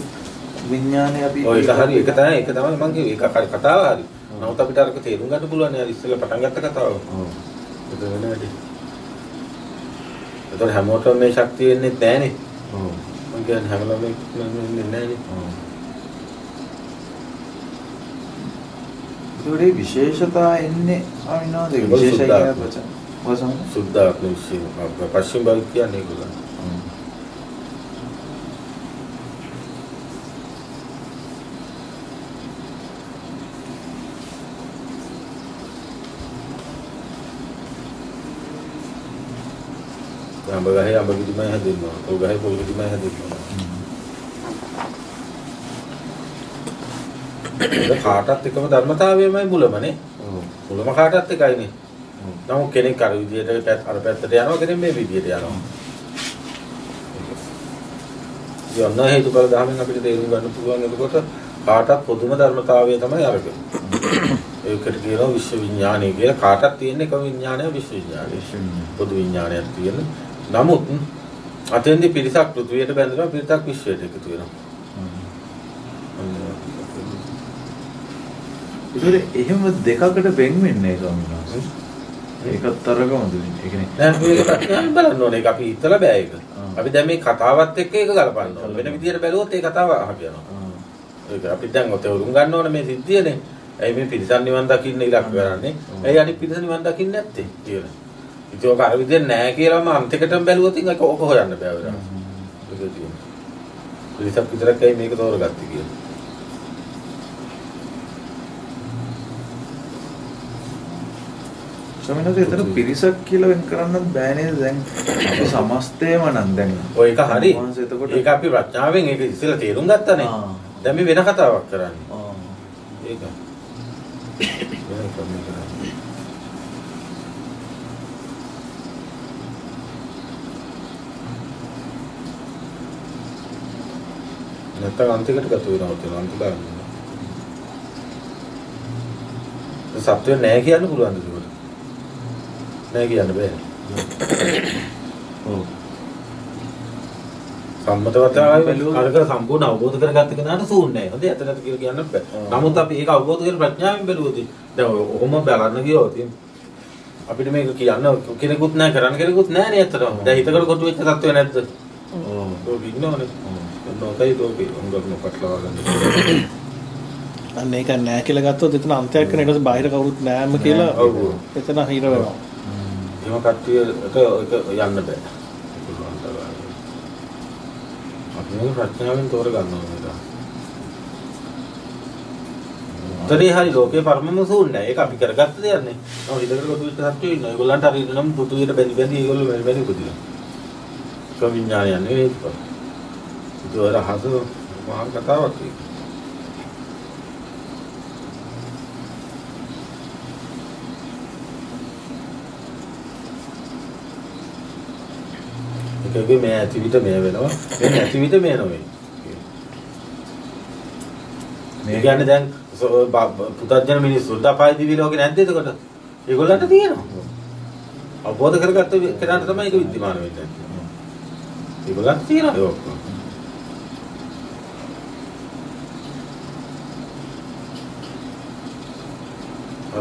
A: විඥානේ අපි
B: ඔය ඒක හරි ඒක තමයි ඒක තමයි මම කිව්වේ ඒක කතාව හරි. නමුත් අපිට අරක තේරුම් ගන්න පුළුවන් නේ ඉස්සෙල්ලා පටන් ගත්ත කතාව.
A: ඔව්.
B: ඒක වෙන වැඩි. ඒතර හැමෝටම මේ ශක්තිය එන්නේ නැහනේ.
A: ඔව්.
B: මම කියන්නේ හැමෝටම එන්නේ නැහනේ.
A: ඔව්. ඒකේ විශේෂතා එන්නේ ස්වාමීන් වහන්සේ
B: ඒගොල්ලෝ
A: විශේෂයි
B: සුද්ධාත්ම.
A: කියන වචන. ඔය සමහර
B: සුද්ධාත්ම විශ්ය පශ්චිම බෞද්ධ කියන්නේ ඒගොල්ලෝ. අඹ ගහේ අඹ කිරිමයි හැදෙන්නවා. පොල් ගහේ පොල් කිරිමයි හැදෙන්නවා. කාටත් එකම ධර්මතාවයමයි මුලමනේ. මුලම කාටත් එකයිනේ. නමුත් කෙනෙක් අර විදියට අර පැත්තට යනවා කෙනෙක් මේ විදියට යනවා. යන්න හේතුඵල ධර්මයෙන් අපිට තේරුම් ගන්න පුළුවන් එතකොට කාටත් පොදුම ධර්මතාවය තමයි අරග. ඒකට කියනවා විශ්ව විඥානය කියලා කාටත් තියෙන එකම විඥානය විශ්ව විඥානය. පොදු විඥානයක් තියෙන. නමුත් අතෙන්දී පිරිසක් පෘථිවියට බැඳෙනවා පිරිසක් විශ්වයට එකතු වෙනවා.
A: ඒතර එහෙම දෙකකට වෙන් වෙන්නේ ස්වාමීන් වහන්සේ. ඒකත් අරගමද වෙන්නේ. ඒ කියන්නේ
B: දැන් මේක බලන්න ඕනේ. ඒක අපි හිතලා බෑ ඒක. අපි දැන් මේ කතාවත් එක්ක ඒක ගලපන්න ඕනේ. වෙන විදියට බැලුවොත් ඒ කතාව අහක යනවා. ඒක අපි දැන් ඔතේ උරුම් ගන්න ඕනේ මේ සිද්ධියනේ. ඇයි මේ පිරිසන් නිවන් දකින්න ඉලක්ක කරන්නේ? ඇයි අනිත් පිරිස නිවන් දකින්නේ නැත්තේ කියලා. ඉතින් ඔක අර විදියට නෑ කියලාම අන්තිකටම බැලුවොත් ඒක ඕක හොයන්න බෑ වෙනවා. ඒක තියෙනවා. පිරිසක් විතරක් ඇයි මේක තෝරගත්තේ කියලා.
A: ස්වාමීන් වහන්සේ එතන පිරිසක් කියලා වෙන් කරන්නත් බෑ නේද දැන් අපි සමස්තයම නම් දැන්
B: ඔය ඒක හරි. ඒක අපි ප්‍රඥාවෙන් ඒක ඉස්සෙල්ලා තේරුම් ගත්තනේ. දැන් මේ වෙන කතාවක් කරන්නේ. ඒක. නැත්තම් අන්තිකට ගත වෙනවා කියලා අන්තික බලන්න. සත්‍ය නෑ කියන්න පුළුවන්ද? නෑ කියන්න බෑ.
A: ඔව්.
B: සම්මතවතාවයි
A: බැලුවොත්-
B: අරක සම්පූර්ණ අවබෝධ කරගත්ත කෙනාට නැහැ. හොඳයි නැති කියලා කියන්න බෑ. නමුත් අපි ඒක අවබෝධ කරගෙන ප්‍රඥාවෙන් බැලුවොත් දැන් ඔහොම බලන්න ගියොත් අපිට මේක කියන්න කෙනෙකුත් නැහැ කරන්න කෙනෙකුත් නැහැ නේ ඇත්තටම. දැන් හිතකට කොටු වෙච්ච තත්ත්වය නැද්ද?
A: ඔව්.
B: ඒක ඉන්නවනේ. නොකයි තෝකේ උංගක් නොකටලවා ගන්න.
D: අන්න ඒක නෑ කියලා ගත්තොත් එතන අන්තයක් කරන ඊට පස්සේ බාහිර කවුරුත් නෑම කියලා
B: නෑ.
D: එතන හිර වෙනවා.
B: එහෙම කට්ටියට ඒක යන්න බෑ. අපි මේක ප්‍රඥාවෙන් තෝරගන්න ඕනේ. උතරේ හරි ලෝකේ පරමම සූන්නේ ඒක අපි කරගත්ත දෙයක් නේ. නෝ හිතකට කොටු වෙච්ච සත්‍යෝ ඉන්නවා. ඒගොල්ලන්ට හරි නම් පෘථුවියට බැඳි බැඳි ඒගොල්ලෝ බැඳි බැඳි උපදිනවා. ඒක විඥානය නෙවෙයි ඒක. ඒක රහස මහා කතාවක් ඒක. ඒකගේ මේ ඇති විට මේ වෙනවා. මේ නැති විට මේ නොවේ. මේ කියන්නේ දැන් පුතත්ජන මිනිස්සුන්ට අපාය දිවි ලෝකේ නැද්ද එතකොට? ඒගොල්ලන්ට තියෙනවා. අවබෝධ කරගත්ත කෙනාට තමයි ඒක විද්‍යමාන වෙන්නේ. ඒගොල්ලන්ට තියෙනවා ඒක ඔක්කොම.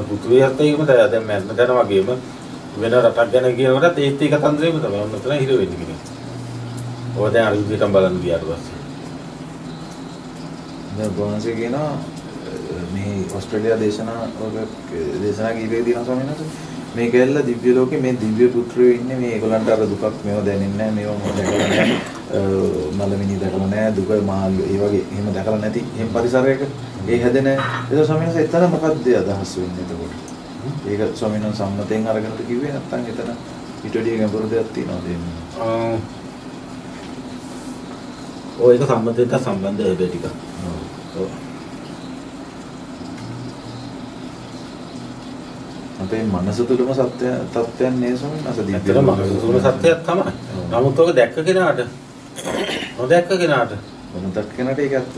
B: පුතුවියත් ඒකම තමයි දැන් මම දැන වගේම වෙන රටක් ගැන කියනකොටත් ඒත් ඒක තන්ත්‍රෙම තමයි. ඔන්න ඔතන හිර වෙන්නේ කෙනෙක්. ඔය දැන් අර විදිහටම බලන්න ගියාට පස්සේ.
A: දැන් වහන්සේ කියනවා මේ ඕස්ට්‍රේලියා දේශනා වල දේශනා කීපේ තියෙනවා ස්වාමීන් වහන්සේ. මේ ගැල්ල දිව්‍ය ලෝකේ මේ දිව්‍ය පුත්‍රයෝ ඉන්නේ. මේ ඒගොල්ලන්ට අර දුකක් මේව දැනෙන්නේ නැහැ. මේව මොකද දැකලා නැහැ. මලමිනි දැකලා නැහැ. දුක මහල් ඒ වගේ එහෙම දැකලා නැති. එහෙම පරිසරයක ඒ හැදෙන. ඒක ස්වාමීන් වහන්සේ එතන මොකක්ද අදහස් වෙන්නේ එතකොට? ඒක ස්වාමීන් වහන්සේ සම්මතයෙන් අරගෙනද කිව්වේ නැත්නම් එතන ඊට වඩා ගැඹුරු දෙයක් තියෙනවද එන්නේ.
B: ඔය ඒක සම්බන්ධයට සම්බන්ධ හැබැයි ටික.
A: අපේ මනස තුළම සත්‍ය තත්ත්වයන් නේ ස්වාමීන් වහන්සේ දිව්‍ය
B: ඇත්තටම
A: ලෝකවල.
B: මනසුම සත්‍යයක් තමයි. නමුත් ඔක දැක්ක කෙනාට නොදැක්ක කෙනාට
A: මොනතක් කෙනාට ඒක ඇත්ත.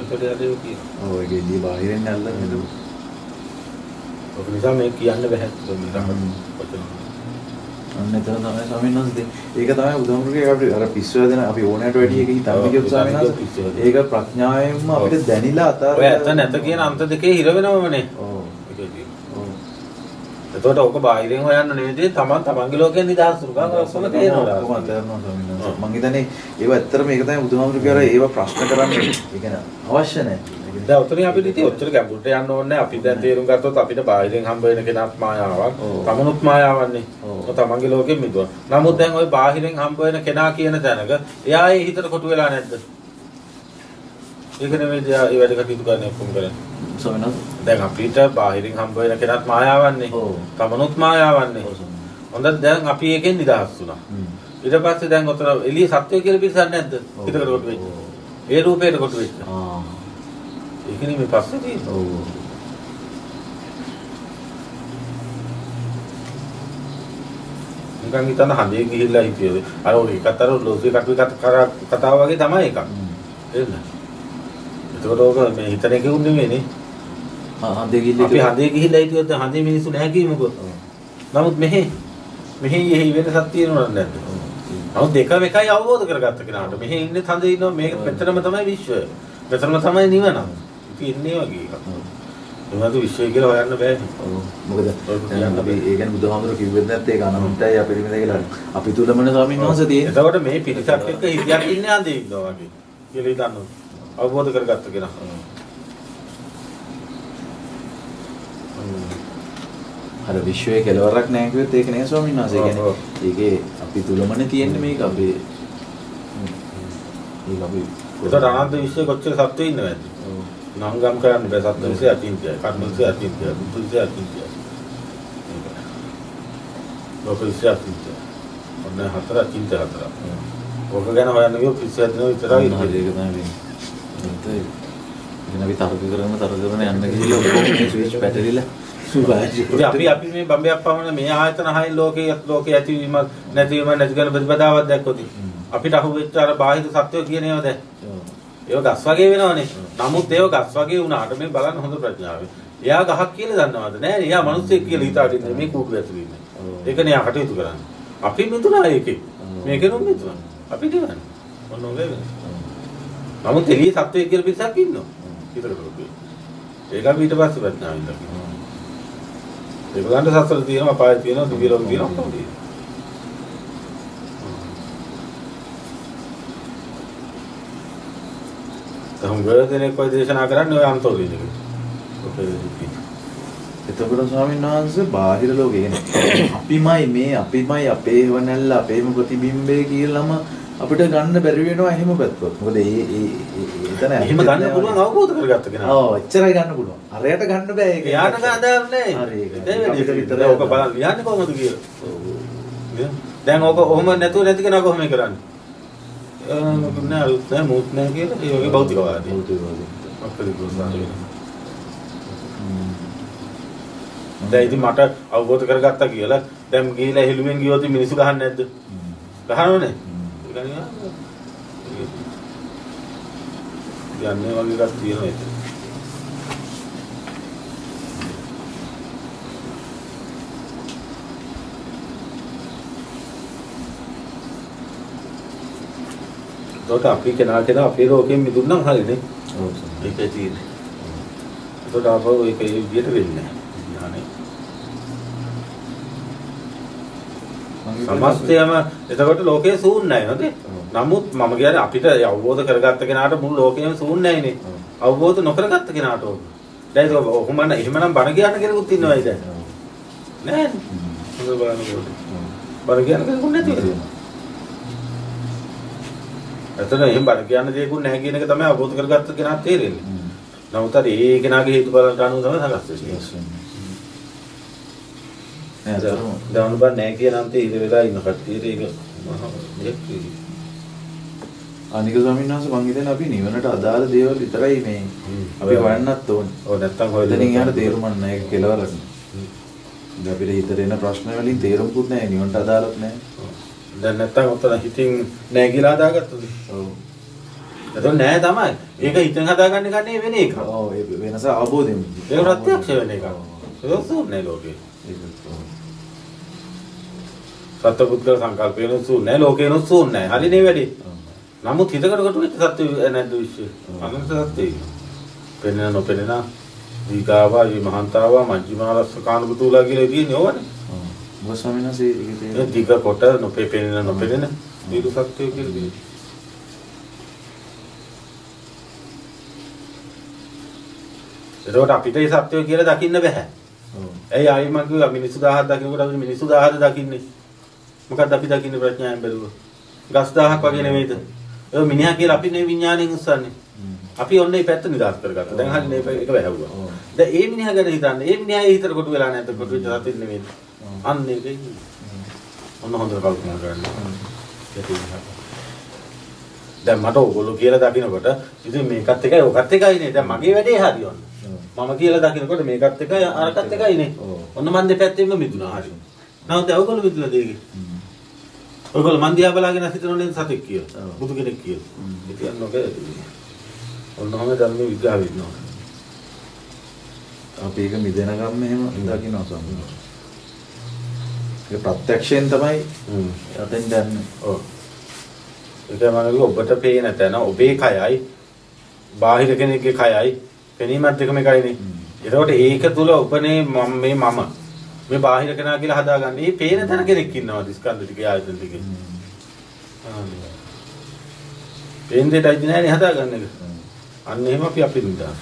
B: ඒකට යදේ කියනවා.
A: ඔව් ඒක ඉදී බාහිරින් අල්ලන්නේ නේද?
B: ඔක නිසා මේ කියන්න බෑ.
A: අන්න එතන තමයි ස්වාමීන් වහන්සේ ඒක තමයි බුදුහාමුදුරුවෝ අපි අර පිස්සු හැදෙන අපි ඕනෑමට වැඩි ඒක හිතන්න කියොත් ස්වාමීන් වහන්සේ. ඒක ප්‍රඥාවෙන්ම අපිට. දැනිලා අතාර
B: ඔය ඇත්ත නැත කියන අන්ත දෙකේ හිර වෙනවමනේ. ඒකේ.
A: ඔව්
B: එතකොට ඕක බාහිරින් හොයන්න නෙවෙයි තමන් තමන්ගේ ලෝකයෙන් නිදහස් වෙනවා. ඔක්කොම තේරෙනවා.
A: ඔක්කොම තේරෙනවා ස්වාමීන් වහන්සේ. මං හිතන්නේ ඒව ඇත්තටම මේක තමයි බුදුහාමුදුරු කියara ඒව ප්‍රශ්න කරන්න ඒ කියන්නේ අවශ්‍ය නැහැ.
B: දැන් උතරින් අපිට ඉතින් ඔච්චර ගැඹුරට යන්න ඕනේ නැහැ. අපි දැන් තේරුම් ගත්තොත් අපිට බාහිරින් හම්බ වෙන කෙනාත් මායාවක්. තමනුත් මායාවන්නේ. ඔය තමන්ගේ ලෝකෙන් මිදුවා. නමුත් දැන් ওই බාහිරින් හම්බ වෙන කෙනා කියන තැනක එයා ඒ හිතට කොටු වෙලා නැද්ද? ඒක නෙමෙයි ඒ වැඩ කටයුතු කරන්නේ ඔක්කොම කරන්නේ. දැන් අපිට බාහිරින් හම්බ වෙන කෙනාත් මායාවන්නේ. තමනුත් මායාවන්නේ. හොඳට දැන් අපි ඒකෙන් නිදහස් වුණා. ඊට පස්සේ දැන් ඔතන එළිය සත්‍ය කියලා පිළිසක් නැද්ද? හිතකට කොට වෙච්ච. ඒ රූපේට කොට වෙච්ච.
A: ආ.
B: ඒකනේ මේ පස්සේ තියෙන්නේ.
A: ඔව්.
B: නිකන් හිතන්න හඳේ ගිහිල්ලා හිටියද අර ඔය එකත් අර කර- කතාව වගේ තමයි එකක්. එන්න එතකොට ඕක මේ හිතන එක උන් නෙමෙයිනේ
A: හන්දේ ගිල්ලේ
B: අපි හඳේ ගිහිල්ලා හිටියොත් හඳේ මිනිස්සු නැහැ කීමුකෝ නමුත් මෙහි මෙහි එහි වෙනසක් තියෙනවද නැද්ද? නමුත් දෙකම එකයි අවබෝධ කරගත්ත කෙනාට. මෙහි ඉන්නේ හඳේ ඉන්නවා. මේක මෙතනම තමයි විශ්වය. මෙතනම තමයි නිවන. ඉතින් ඉන්නේ වගේ එකක්. මොනවද විශ්වය කියලා හොයන්න බෑනේ
A: ඔව්. මොකද අපි ඒ කියන්නේ බුදුහාමුදුරු කිව්වෙත් නැත්te ඒක අනන්තයි අපිරිමිද කියලා. අපි තුලමනේ ස්වාමීන් වහන්සේ තියෙන්නේ.
B: එතකොට මේ පිරිසක් එක්ක හිතියක් ඉන්නේ අඳේ ඉන්නවා වගේ. කියලා හිතන්න. අවබෝධ කරගත්ත කෙනා.
A: අර විශ්වයේ කෙලවරක් නැහැ කිව්වෙත් ඒක නේ ස්වාමීන් වහන්සේ. කියන්නේ ඒකේ අපි තුලමනේ තියෙන්නේ මේක අපේ ඒක අපි
B: එතකොට අනන්ත විශ්වයේ කොච්චර සත්ත්වෝ ඉන්නවද? නංගම් කරන්න බෑ සත්ත්ව විශ්වය අචින්ත්‍යයි. කර්ම විශ්වය අචින්ත්‍යයි. බුද්ධ විශ්වය අචින්ත්‍යයි. ලෝක විශ්වය අචින්ත්‍යයි. ඔන්න හතර අචින්ත්‍ය හතර. ඕක ගැන හොයන්න ගියොත් විශ්වය දින විතරයි
A: ඒක
B: ඉන්නේ.
A: තමයි. ඒක ඉතින් අපි තර්ක කරන තර්ක කරන යන්න ගිහිල්ලා ඔක්කොම මේ ස්විච් පැටලිලා
B: අපි අපි මේ බම්බයක් පමණ මේ ආයතන හයින් ලෝකයේ ලෝකයේ ඇතිවීම නැතිවීම නැති කරන ප්‍රතිපදාවක් දැක්කොත් අපිට අහුවෙච්ච අර බාහිර සත්‍යය කියන ඒවා දැන් ඒව ගස් වගේ වෙනවනේ. නමුත් ඒව ගස් වගේ වුණාට මේ බලන්න හොඳ ප්‍රඥාවෙන්. එයා ගහක් කියලා දන්නවද? නෑ එයා මිනිස්සෙක් කියලා හිතාගෙන ඉන්නේ මේ කූඩු ඇතුළේ ඉන්නේ. ඒකනේ එයා කටයුතු කරන්නේ. අපි මිතුණා ඒකේ.
A: ඔව්.
B: මේකෙනුත් මිතුණා. අපි දිවන්නේ. ඔන්න වෙනස. නමුත් එළියේ සත්වයේ කියලා පිටසක් ඉන්නවා. හිතකට කොට. ඒක අපි ඊට පස්සේ ප්‍රඥාවෙන් දකිනවා. ඒගොල්ලන්ට සසල තියෙනවා, අපාය තියෙනවා, දිව්‍ය ලෝක තියෙනවා, ඔක්කොම තියෙනවා. තහුම් ගොඩදෙනෙක් ඔය දේශනා කරන්නේ ඔය අන්තෝලින එක. ඔකේ ඉතින්.
A: එතකොට ස්වාමීන් වහන්සේ බාහිර ලෝකේ කියන්නේ අපිමයි මේ අපිමයි අපේ වනල්ල අපේම ප්‍රතිබිම්බය කියලාම අපිට ගන්න බැරි වෙනවා එහෙම පැත්තොත්. මොකද ඒ ඒ ඒ- එතන
B: එහෙම ගන්න පුළුවන් අවබෝධ කරගත්ත කෙනා.
A: ඔව් එච්චරයි ගන්න පුළුවන්. අරයට ගන්න බෑ ඒක.
B: එයාට ගාදාන්නේ
A: හරි ඒක.
B: ඕක බලන්න ලියන්නේ කොහොමද කියලා.
A: ඔව්.
B: දැන් ඕක ඔහොම නැතුව නැති කෙනා කොහොම කරන්නේ? නෑ අලුත් නෑ මූත් නෑ කියලා ඒ වගේ භෞතිකවාදී.
A: භෞතිකවාදී.
B: දැන් ඉතින් මට අවබෝධ කරගත්තා කියලා දැන් ගිහිලා හෙළුවෙන් ගියොත් මිනිස්සු ගහන්නේ නැද්ද? ගහනවනේ.
A: හ්ම්.
B: යන්නේ වගේ එකක් තියෙනවා ඒක. එතකොට අපි කෙනා කෙනා අපේ ලෝකයෙන් මිදුණනම් හරිනේ.
A: ඔව්.
B: ඒකයි තියෙන්නේ. එතකොට ආපහු ඒක ඒ විදිහට වෙන්නේ නැහැ. සමස්තයම එතකොට ලෝකයේ ශූන්‍යයි නේද? නමුත් මම කියන්නේ අපිට අවබෝධ කරගත්ත කෙනාට මුළු ලෝකයම ශූන්‍යයිනේ. අවබෝධ නොකරගත්ත කෙනාට ඕක. දැන් ඒක ඔහොම නම් එහෙමනම් බණ කියන්න කෙනෙකුත් ඉන්නවයි දැන්. නෑ. හොඳ බලන්නකොට. බණ කියන්න කෙනෙකුත් නැති. එතන එහෙම බණ කියන්න දෙයක්වත් නැහැ කියන එක තමයි අවබෝධ කරගත්ත කෙනාට තේරෙන්නේ. නමුත් අර ඒ කෙනාගේ හේතු බලන්න අනුව තමයි සකස් වෙන්නේ.
A: නෑ
B: දාන බෑ නැහැ කියන අන්තේ ඉර වෙලා ඉන්න කට්ටියට ඒක මහා දෙයක්
A: අනික ස්වාමීන් වහන්සේ මං හිතන්නේ අපි නිවනට අදාළ දේවල් විතරයි මේ අපි හොයන්නත් ඕනේ.
B: ඔව් නැත්තම්
A: එතනින් එහාට තේරුමක් නැහැ ඒක කෙලවරක්. දැන් අපිට හිතට එන ප්‍රශ්න වලින් තේරුම්කුත් නැහැ නිවනට අදාළත් නැහැ.
B: දැන් නැත්තම් ඔතන හිතින් නැගිලා හදාගත්තද?
A: ඔව්.
B: එතකොට නෑ තමයි. ඒක හිතෙන් හදාගන්න කන්නේ වෙන එකක්.
A: ඔව් ඒ වෙනස අවබෝධයෙන්.
B: ඒක ප්‍රත්‍යක්ෂ වෙන එකක්. ඒක සූන්නේ ලෝකේ. සත්පුද්ගල සංකල්පේන සූන්නේ ලෝකේන සූන්නේ. හරිනේ වැඩි. නමුත් හිතකට කොට වෙච්ච සත්‍ය නැද්ද?
A: ඔව්.
B: අනන්ත සත්‍යයි. පෙනෙන නොපෙනෙන දීගාවා, මේ මහන්තාවා, මජ්ක්‍ධිමාරස්ස කානුතුලා කියලා තියෙන්නේ ඕවනේ.
A: ඔව්. ස්වාමීන් වහන්සේ ඒකේ
B: දිග කොට නොපෙපෙනෙන නොපෙනෙන නිරු සත්‍යය කියලා කියනවා. එතකොට අපිට ඒ සත්‍යය කියලා දකින්න බෑ.
A: ඔව්.
B: ඇයි ආයි මම කිව්වා මිනිස්සු 1000ක් දකින්නකොට අපි මිනිස්සු 1000ද දකින්නේ. මොකද්ද අපි දකින්නේ ප්‍රඥාවෙන් බැලුව? ගස් 1000ක් වගේ නෙවෙයිද? ඒ මිනිහා කියලා අපි නේ විඥාණයෙන් උස්සන්නේ. අපි ඔන්න මේ පැත්ත නිදාස් කරගත්තා. දැන් හරි මේ එක වැහැව්වා. දැන් ඒ මිනිහා ගැන හිතන්න. ඒ මිනිහා ඒ හිතට කොටු වෙලා නැත්නම් කොටු වෙච්ච සතින් නෙවෙයි. අන්න ඒකයි. ඔන්න හොඳට කල්පනා කරන්න. දැන් මට ඕගොල්ලෝ කියලා දකින්නකොට ඉතින් මේකත් එකයි ඔකත් එකයිනේ. දැන් මගේ වැඩේ හරි ඔන්න. මම කියලා දකින්නකොට මේකත් එකයි අරකත් එකයිනේ.
A: ඔව්.
B: ඔන්න මන් දෙපැත්තෙම මිදුණා හරි. දැන් ඔයගොල්ලෝ මිදුණා දෙකේ. ඔයගොල්ලෝ මන් දිහා බලාගෙන හිතනෝනේ සතෙක් කියලා. බුදු කෙනෙක් කියලා. ඉතින් නොකේ. ඔන්න ඔහම ධර්ම විග්‍රහ වෙනවා.
A: අපි ඒක මිදෙන ගම්ම එහෙම ස්වාමීන් වහන්සේ. ඒක ප්‍රත්‍යක්ෂයෙන් තමයි. යතෙන් දැනන්නේ.
B: ඔව්. ඒක මම ඔබට පේන තැන ඔබේ කයයි බාහිර කෙනෙක්ගේ කයයි පෙනීමත් දෙකම එකයිනේ. එතකොට ඒක තුල ඔබනේ මම මේ මම මේ බාහිර කෙනා කියලා හදාගන්නේ. මේ පේන තැන කෙනෙක් ඉන්නවා ස්කන්ධ ටිකේ ආයතන ටිකේ. පේන දෙයටයි නෑනේ හදාගන්න එක. අන්න එහෙම අපි අපි නිදා.